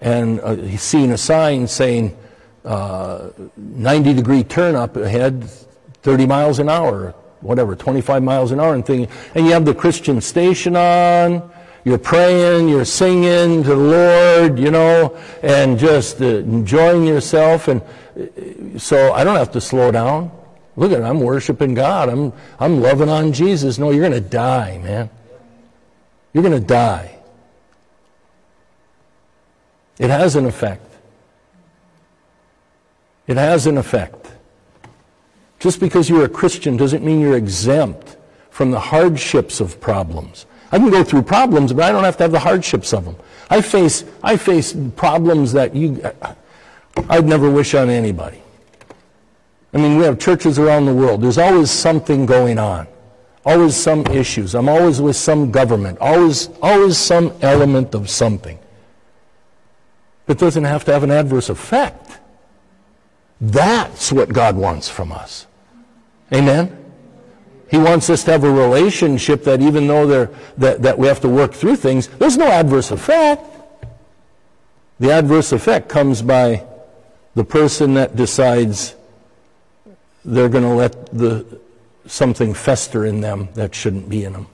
and uh, seeing a sign saying uh, 90 degree turn up ahead, 30 miles an hour, whatever, 25 miles an hour and thinking, and you have the Christian station on, you're praying, you're singing to the Lord, you know, and just uh, enjoying yourself. And uh, so I don't have to slow down. Look at it, I'm worshiping God. I'm, I'm loving on Jesus. No, you're going to die, man. You're going to die. It has an effect. It has an effect. Just because you're a Christian doesn't mean you're exempt from the hardships of problems. I can go through problems, but I don't have to have the hardships of them. I face, I face problems that you, I'd never wish on anybody. I mean, we have churches around the world. There's always something going on. Always some issues. I'm always with some government. Always, always some element of something. It doesn't have to have an adverse effect. That's what God wants from us. Amen? He wants us to have a relationship that even though that, that we have to work through things, there's no adverse effect. The adverse effect comes by the person that decides they're going to let the, something fester in them that shouldn't be in them.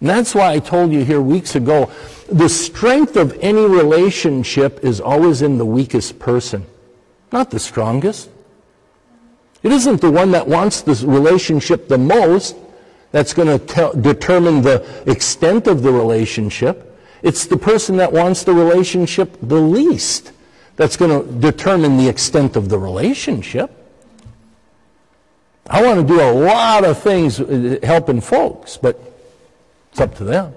And that's why I told you here weeks ago the strength of any relationship is always in the weakest person, not the strongest. It isn't the one that wants this relationship the most that's going to determine the extent of the relationship. It's the person that wants the relationship the least that's going to determine the extent of the relationship. I want to do a lot of things uh, helping folks, but it's up to them.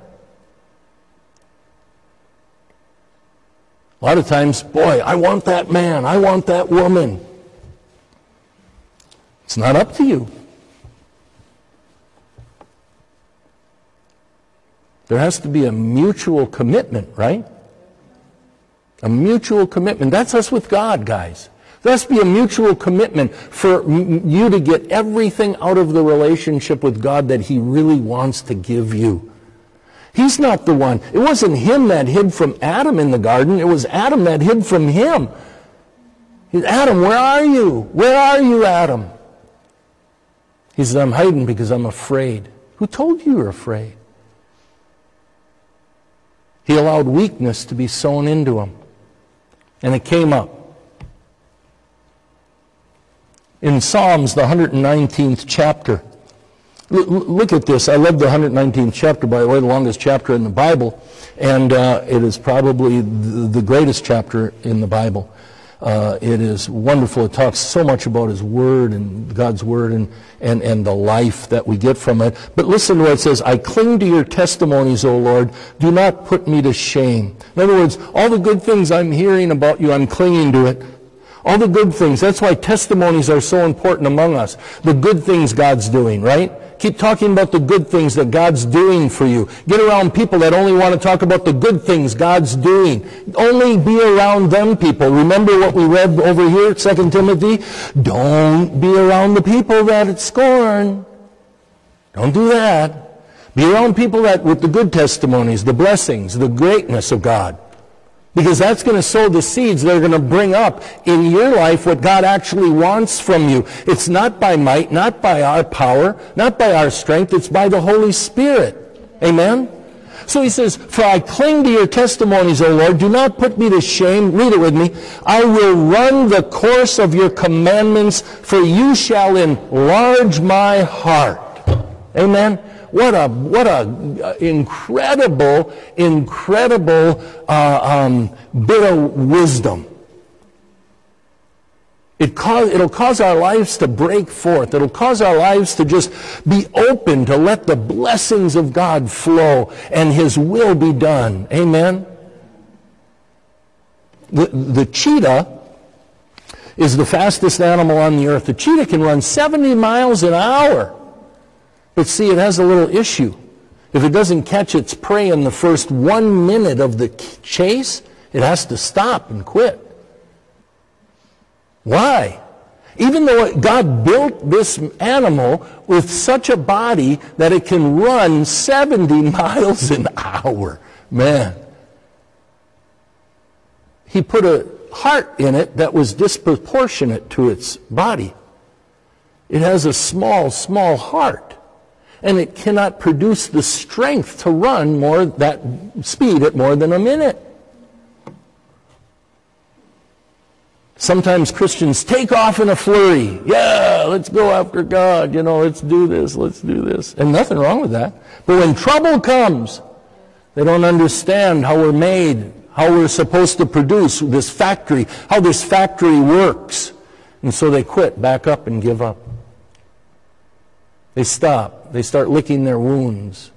A lot of times, boy, I want that man, I want that woman. It's not up to you. There has to be a mutual commitment, right? A mutual commitment. That's us with God, guys. There has to be a mutual commitment for you to get everything out of the relationship with God that He really wants to give you. He's not the one. It wasn't him that hid from Adam in the garden. It was Adam that hid from him. Adam, where are you? Where are you, Adam? He said, I'm hiding because I'm afraid. Who told you you're afraid? He allowed weakness to be sown into him. And it came up. In Psalms, the 119th chapter, look at this. I love the 119th chapter, by the way, the longest chapter in the Bible. And uh, it is probably the greatest chapter in the Bible. Uh, it is wonderful. It talks so much about His Word and God's Word and, and, and the life that we get from it. But listen to what it says. I cling to your testimonies, O Lord. Do not put me to shame. In other words, all the good things I'm hearing about you, I'm clinging to it. All the good things. That's why testimonies are so important among us. The good things God's doing, right? Keep talking about the good things that God's doing for you. Get around people that only want to talk about the good things God's doing. Only be around them people. Remember what we read over here, 2 Timothy? Don't be around the people that scorn. Don't do that. Be around people that with the good testimonies, the blessings, the greatness of God. Because that's going to sow the seeds that are going to bring up in your life what God actually wants from you. It's not by might, not by our power, not by our strength. It's by the Holy Spirit. Amen? So he says, For I cling to your testimonies, O Lord. Do not put me to shame. Read it with me. I will run the course of your commandments, for you shall enlarge my heart. Amen? What a what a uh, incredible, incredible uh, um, bit of wisdom. It cause, it'll cause our lives to break forth. It'll cause our lives to just be open to let the blessings of God flow and His will be done. Amen? The, the cheetah is the fastest animal on the earth. The cheetah can run 70 miles an hour. But see, it has a little issue. If it doesn't catch its prey in the first one minute of the chase, it has to stop and quit. Why? Even though God built this animal with such a body that it can run 70 miles an hour. Man. He put a heart in it that was disproportionate to its body. It has a small, small heart and it cannot produce the strength to run more that speed at more than a minute. Sometimes Christians take off in a flurry. Yeah, let's go after God. You know, let's do this, let's do this. And nothing wrong with that. But when trouble comes, they don't understand how we're made, how we're supposed to produce this factory, how this factory works. And so they quit, back up, and give up. They stop. They start licking their wounds.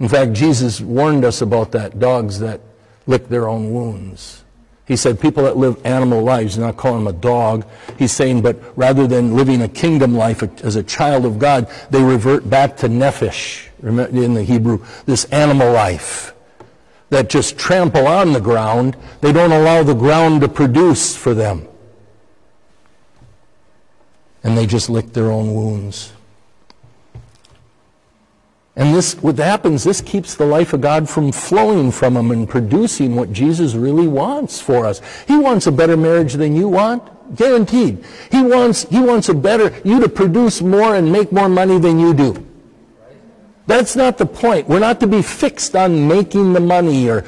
In fact, Jesus warned us about that dogs that lick their own wounds. He said people that live animal lives, not calling them a dog. He's saying, but rather than living a kingdom life as a child of God, they revert back to nephesh in the Hebrew, this animal life that just trample on the ground. They don't allow the ground to produce for them. And they just lick their own wounds. And this, what happens, this keeps the life of God from flowing from them and producing what Jesus really wants for us. He wants a better marriage than you want, guaranteed. He wants, he wants a better, you to produce more and make more money than you do. That's not the point. We're not to be fixed on making the money or,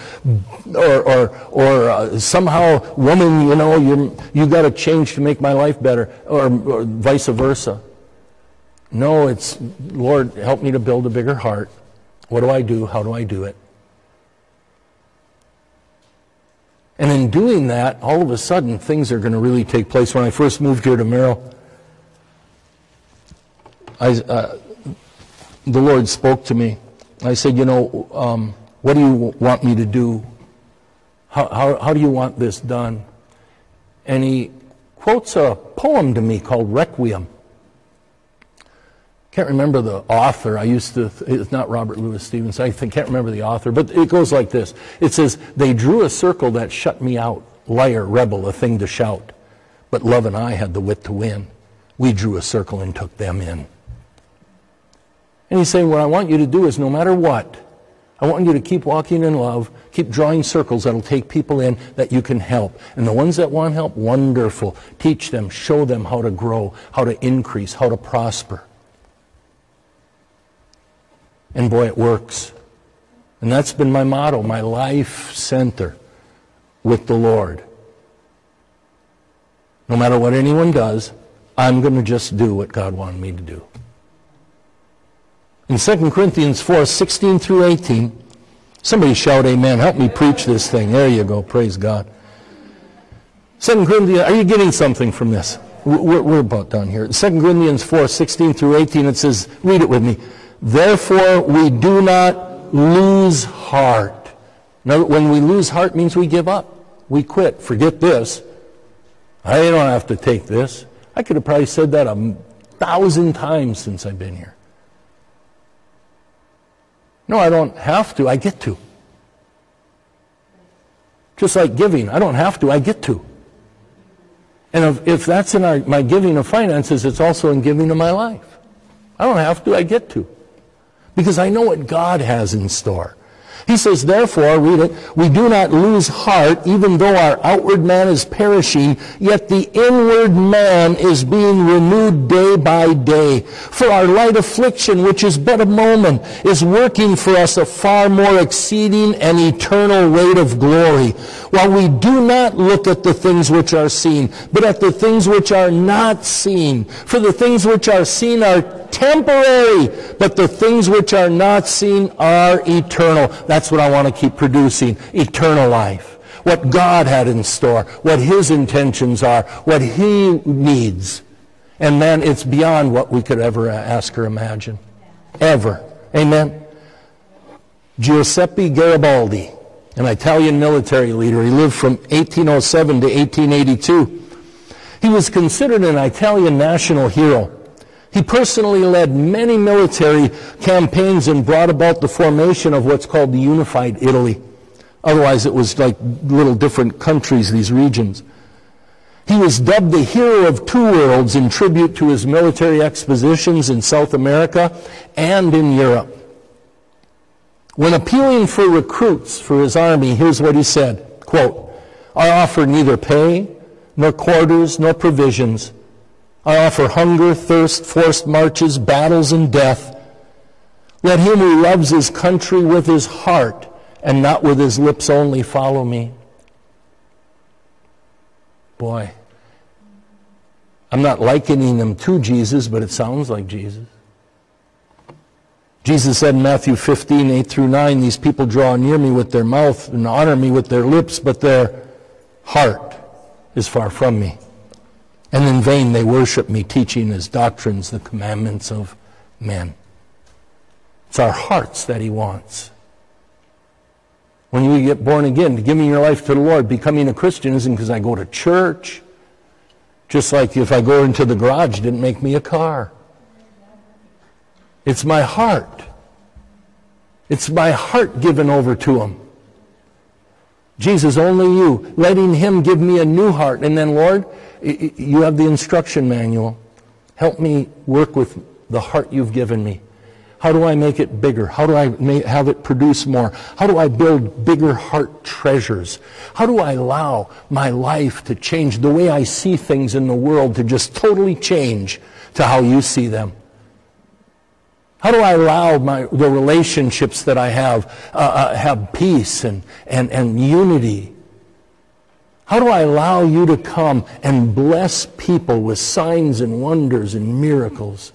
or, or, or uh, somehow, woman, you know, you you got to change to make my life better, or, or vice versa. No, it's, Lord, help me to build a bigger heart. What do I do? How do I do it? And in doing that, all of a sudden, things are going to really take place. When I first moved here to Merrill, I, uh, the Lord spoke to me. I said, You know, um, what do you want me to do? How, how, how do you want this done? And he quotes a poem to me called Requiem can't remember the author. I used to, it's not Robert Louis Stevenson. I think, can't remember the author, but it goes like this. It says, They drew a circle that shut me out, liar, rebel, a thing to shout. But love and I had the wit to win. We drew a circle and took them in. And he's saying, What I want you to do is no matter what, I want you to keep walking in love, keep drawing circles that'll take people in that you can help. And the ones that want help, wonderful. Teach them, show them how to grow, how to increase, how to prosper. And boy, it works. And that's been my motto, my life center with the Lord. No matter what anyone does, I'm going to just do what God wanted me to do. In 2 Corinthians 4, 16 through 18, somebody shout amen. Help me preach this thing. There you go. Praise God. 2 Corinthians, are you getting something from this? We're, we're about done here. 2 Corinthians 4, 16 through 18, it says, read it with me. Therefore, we do not lose heart. Now, when we lose heart means we give up. We quit. Forget this. I don't have to take this. I could have probably said that a thousand times since I've been here. No, I don't have to. I get to. Just like giving. I don't have to. I get to. And if, if that's in our, my giving of finances, it's also in giving of my life. I don't have to. I get to because I know what God has in store. He says, therefore, read it, we do not lose heart, even though our outward man is perishing, yet the inward man is being renewed day by day. For our light affliction, which is but a moment, is working for us a far more exceeding and eternal weight of glory. While we do not look at the things which are seen, but at the things which are not seen. For the things which are seen are temporary, but the things which are not seen are eternal. That's what I want to keep producing, eternal life. What God had in store, what His intentions are, what He needs. And man, it's beyond what we could ever uh, ask or imagine. Ever. Amen. Giuseppe Garibaldi, an Italian military leader. He lived from 1807 to 1882. He was considered an Italian national hero. He personally led many military campaigns and brought about the formation of what's called the unified Italy. Otherwise, it was like little different countries, these regions. He was dubbed the hero of two worlds in tribute to his military expositions in South America and in Europe. When appealing for recruits for his army, here's what he said, quote, I offer neither pay, nor quarters, nor provisions, I offer hunger, thirst, forced marches, battles, and death. Let him who loves his country with his heart and not with his lips only follow me. Boy, I'm not likening them to Jesus, but it sounds like Jesus. Jesus said in Matthew 15, 8 through 9, These people draw near me with their mouth and honor me with their lips, but their heart is far from me. And in vain they worship me, teaching as doctrines the commandments of men. It's our hearts that he wants. When you get born again, giving your life to the Lord, becoming a Christian isn't because I go to church. Just like if I go into the garage, didn't make me a car. It's my heart. It's my heart given over to him. Jesus, only you. Letting him give me a new heart. And then, Lord, you have the instruction manual. Help me work with the heart you've given me. How do I make it bigger? How do I have it produce more? How do I build bigger heart treasures? How do I allow my life to change the way I see things in the world to just totally change to how you see them? How do I allow my, the relationships that I have uh, uh, have peace and, and, and unity? How do I allow you to come and bless people with signs and wonders and miracles?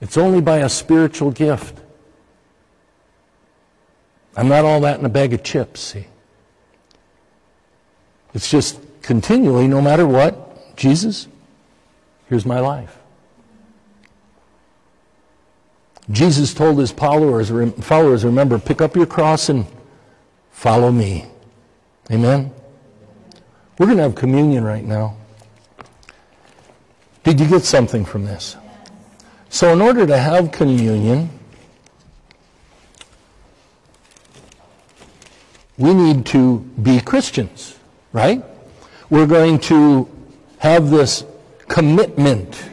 It's only by a spiritual gift. I'm not all that in a bag of chips, see. It's just continually, no matter what, Jesus, here's my life. Jesus told his followers, followers, remember, pick up your cross and follow me. Amen? We're going to have communion right now. Did you get something from this? So, in order to have communion, we need to be Christians, right? We're going to have this commitment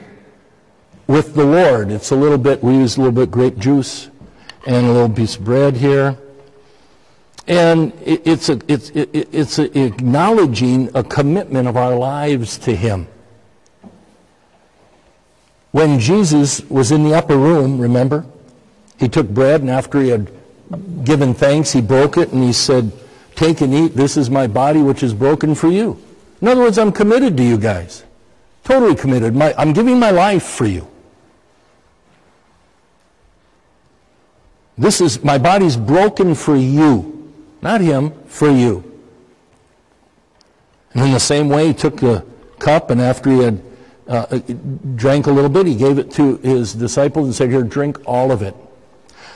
with the Lord. It's a little bit, we use a little bit grape juice and a little piece of bread here. And it's, a, it's, it's a acknowledging a commitment of our lives to Him. When Jesus was in the upper room, remember, he took bread and after he had given thanks, he broke it and he said, Take and eat. This is my body which is broken for you. In other words, I'm committed to you guys. Totally committed. My, I'm giving my life for you. This is, my body's broken for you. Not him, for you. And in the same way, he took the cup, and after he had uh, drank a little bit, he gave it to his disciples and said, Here, drink all of it.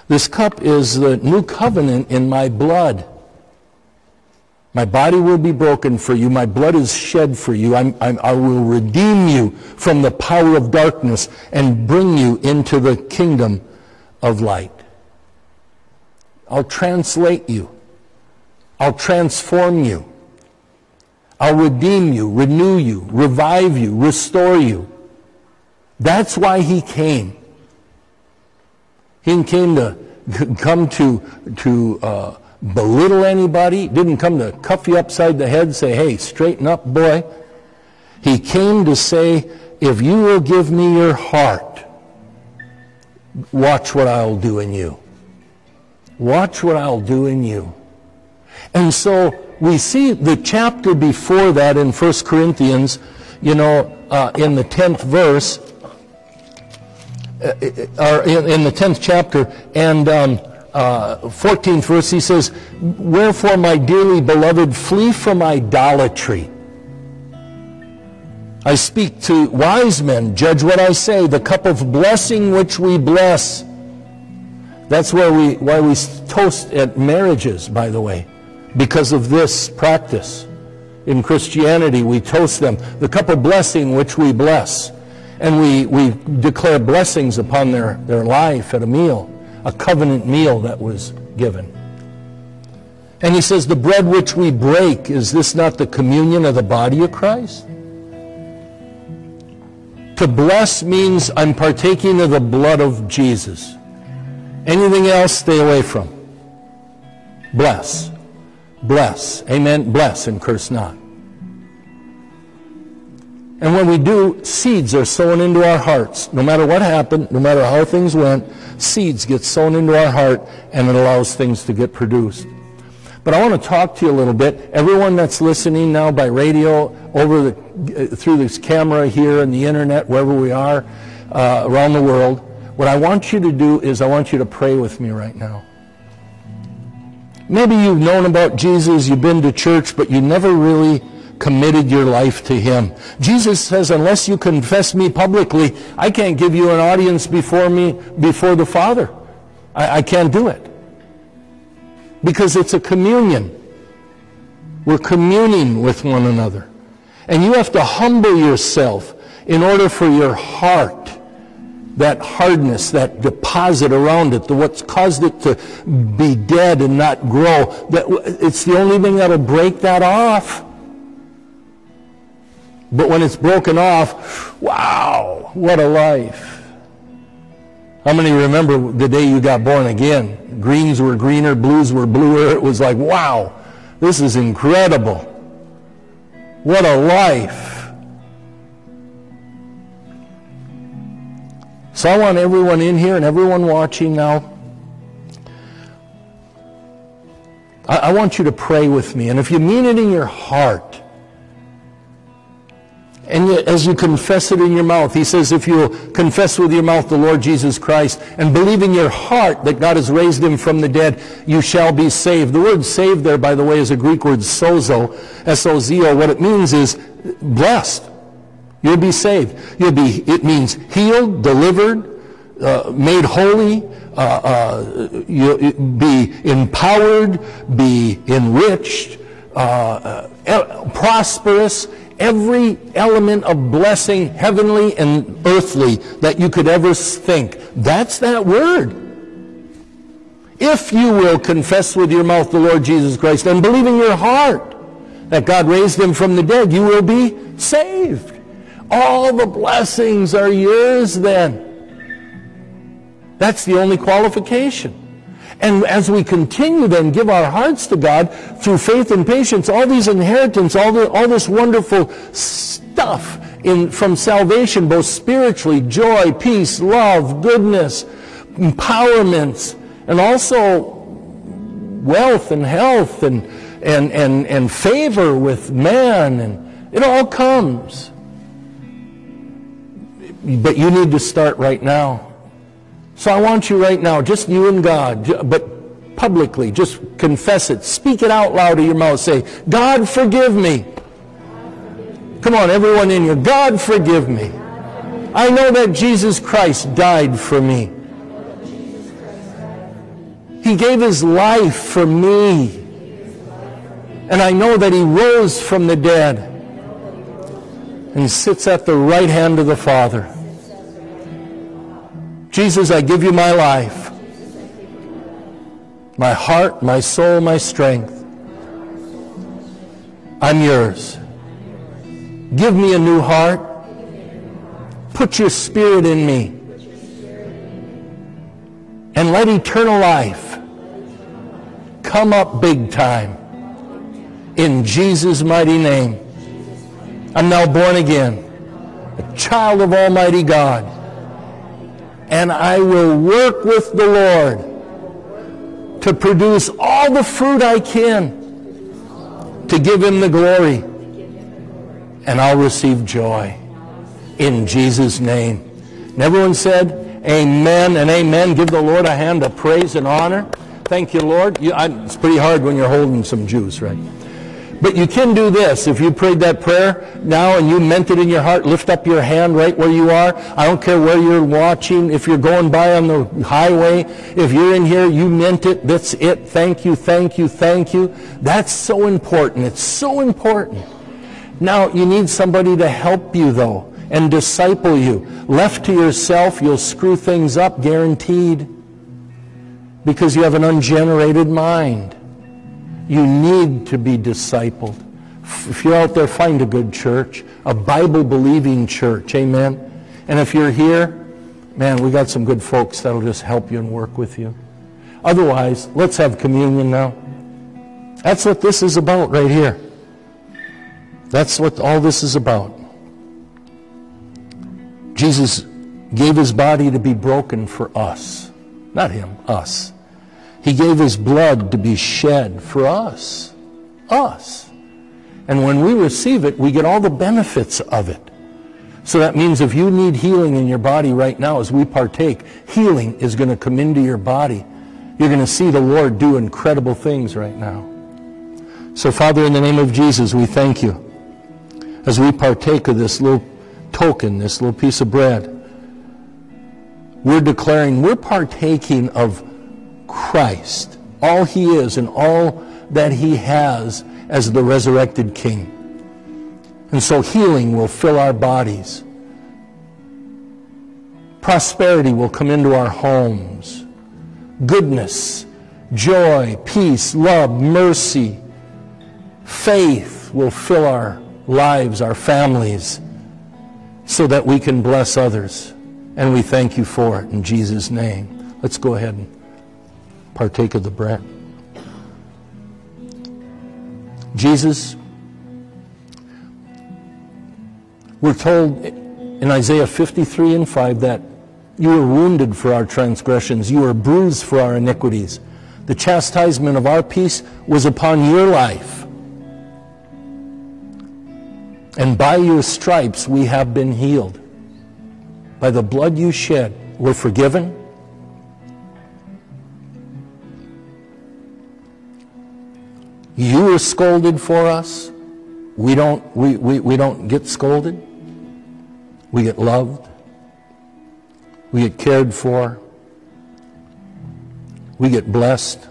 This cup is the new covenant in my blood. My body will be broken for you. My blood is shed for you. I'm, I'm, i will redeem you from the power of darkness and bring you into the kingdom of light. I'll translate you. I'll transform you. I'll redeem you, renew you, revive you, restore you. That's why he came. He came to come to, to uh, belittle anybody, didn't come to cuff you upside the head, say, hey, straighten up, boy. He came to say, if you will give me your heart, watch what I'll do in you. Watch what I'll do in you. And so we see the chapter before that in 1 Corinthians, you know, uh, in the 10th verse, uh, uh, or in, in, the 10th chapter, and um, uh, 14th verse, he says, Wherefore, my dearly beloved, flee from idolatry. I speak to wise men, judge what I say, the cup of blessing which we bless that's where we, why we toast at marriages, by the way, because of this practice. In Christianity, we toast them. The cup of blessing which we bless. And we, we declare blessings upon their, their life at a meal, a covenant meal that was given. And he says, the bread which we break, is this not the communion of the body of Christ? To bless means I'm partaking of the blood of Jesus. Anything else, stay away from. Bless. Bless. Amen. Bless and curse not. And when we do, seeds are sown into our hearts. No matter what happened, no matter how things went, seeds get sown into our heart and it allows things to get produced. But I want to talk to you a little bit. Everyone that's listening now by radio, over the, through this camera here and the internet, wherever we are uh, around the world, What I want you to do is I want you to pray with me right now. Maybe you've known about Jesus, you've been to church, but you never really committed your life to him. Jesus says, unless you confess me publicly, I can't give you an audience before me, before the Father. I, I can't do it. Because it's a communion. We're communing with one another. And you have to humble yourself in order for your heart that hardness, that deposit around it, the, what's caused it to be dead and not grow, that it's the only thing that'll break that off. But when it's broken off, wow, what a life. How many remember the day you got born again? Greens were greener, blues were bluer. It was like, wow, this is incredible. What a life. So I want everyone in here and everyone watching now. I, I want you to pray with me. And if you mean it in your heart, and yet, as you confess it in your mouth, he says, if you confess with your mouth the Lord Jesus Christ and believe in your heart that God has raised him from the dead, you shall be saved. The word saved there, by the way, is a Greek word sozo, S-O-Z-O. What it means is blessed. You'll be saved. You'll be, it means healed, delivered, uh, made holy, uh, uh, you'll be empowered, be enriched, uh, uh, prosperous, every element of blessing, heavenly and earthly, that you could ever think. That's that word. If you will confess with your mouth the Lord Jesus Christ and believe in your heart that God raised him from the dead, you will be saved. All the blessings are yours then. That's the only qualification. And as we continue then give our hearts to God through faith and patience, all these inheritance, all, the, all this wonderful stuff in, from salvation, both spiritually, joy, peace, love, goodness, empowerments, and also wealth and health and, and, and, and favor with man, and it all comes. But you need to start right now. So I want you right now, just you and God, but publicly, just confess it. Speak it out loud of your mouth. Say, God, forgive me. Come on, everyone in here. God, forgive me. I know that Jesus Christ died for me. He gave his life for me. And I know that he rose from the dead and sits at the right hand of the Father. Jesus, I give you my life, my heart, my soul, my strength. I'm yours. Give me a new heart. Put your spirit in me. And let eternal life come up big time. In Jesus' mighty name. I'm now born again, a child of Almighty God and I will work with the Lord to produce all the fruit I can to give him the glory. And I'll receive joy in Jesus' name. And everyone said, Amen and amen. Give the Lord a hand of praise and honor. Thank you, Lord. You, I, it's pretty hard when you're holding some juice, right? But you can do this. If you prayed that prayer now and you meant it in your heart, lift up your hand right where you are. I don't care where you're watching. If you're going by on the highway, if you're in here, you meant it. That's it. Thank you, thank you, thank you. That's so important. It's so important. Now, you need somebody to help you, though, and disciple you. Left to yourself, you'll screw things up, guaranteed, because you have an ungenerated mind. You need to be discipled. If you're out there, find a good church, a Bible believing church. Amen. And if you're here, man, we got some good folks that'll just help you and work with you. Otherwise, let's have communion now. That's what this is about right here. That's what all this is about. Jesus gave his body to be broken for us. Not him, us. He gave his blood to be shed for us. Us. And when we receive it, we get all the benefits of it. So that means if you need healing in your body right now as we partake, healing is going to come into your body. You're going to see the Lord do incredible things right now. So, Father, in the name of Jesus, we thank you as we partake of this little token, this little piece of bread. We're declaring we're partaking of Christ, all he is and all that he has as the resurrected King. And so healing will fill our bodies. Prosperity will come into our homes. Goodness, joy, peace, love, mercy, faith will fill our lives, our families, so that we can bless others. And we thank you for it in Jesus' name. Let's go ahead and partake of the bread. Jesus, we're told in Isaiah 53 and 5 that you were wounded for our transgressions, you were bruised for our iniquities. The chastisement of our peace was upon your life. And by your stripes we have been healed. By the blood you shed, we're forgiven. You were scolded for us. We don't, we, we, we don't get scolded. We get loved. We get cared for. We get blessed.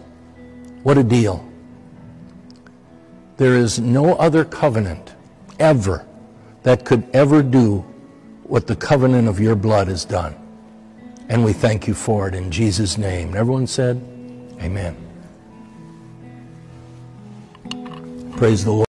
What a deal. There is no other covenant ever that could ever do what the covenant of your blood has done. And we thank you for it in Jesus' name. Everyone said, Amen. Praise the Lord.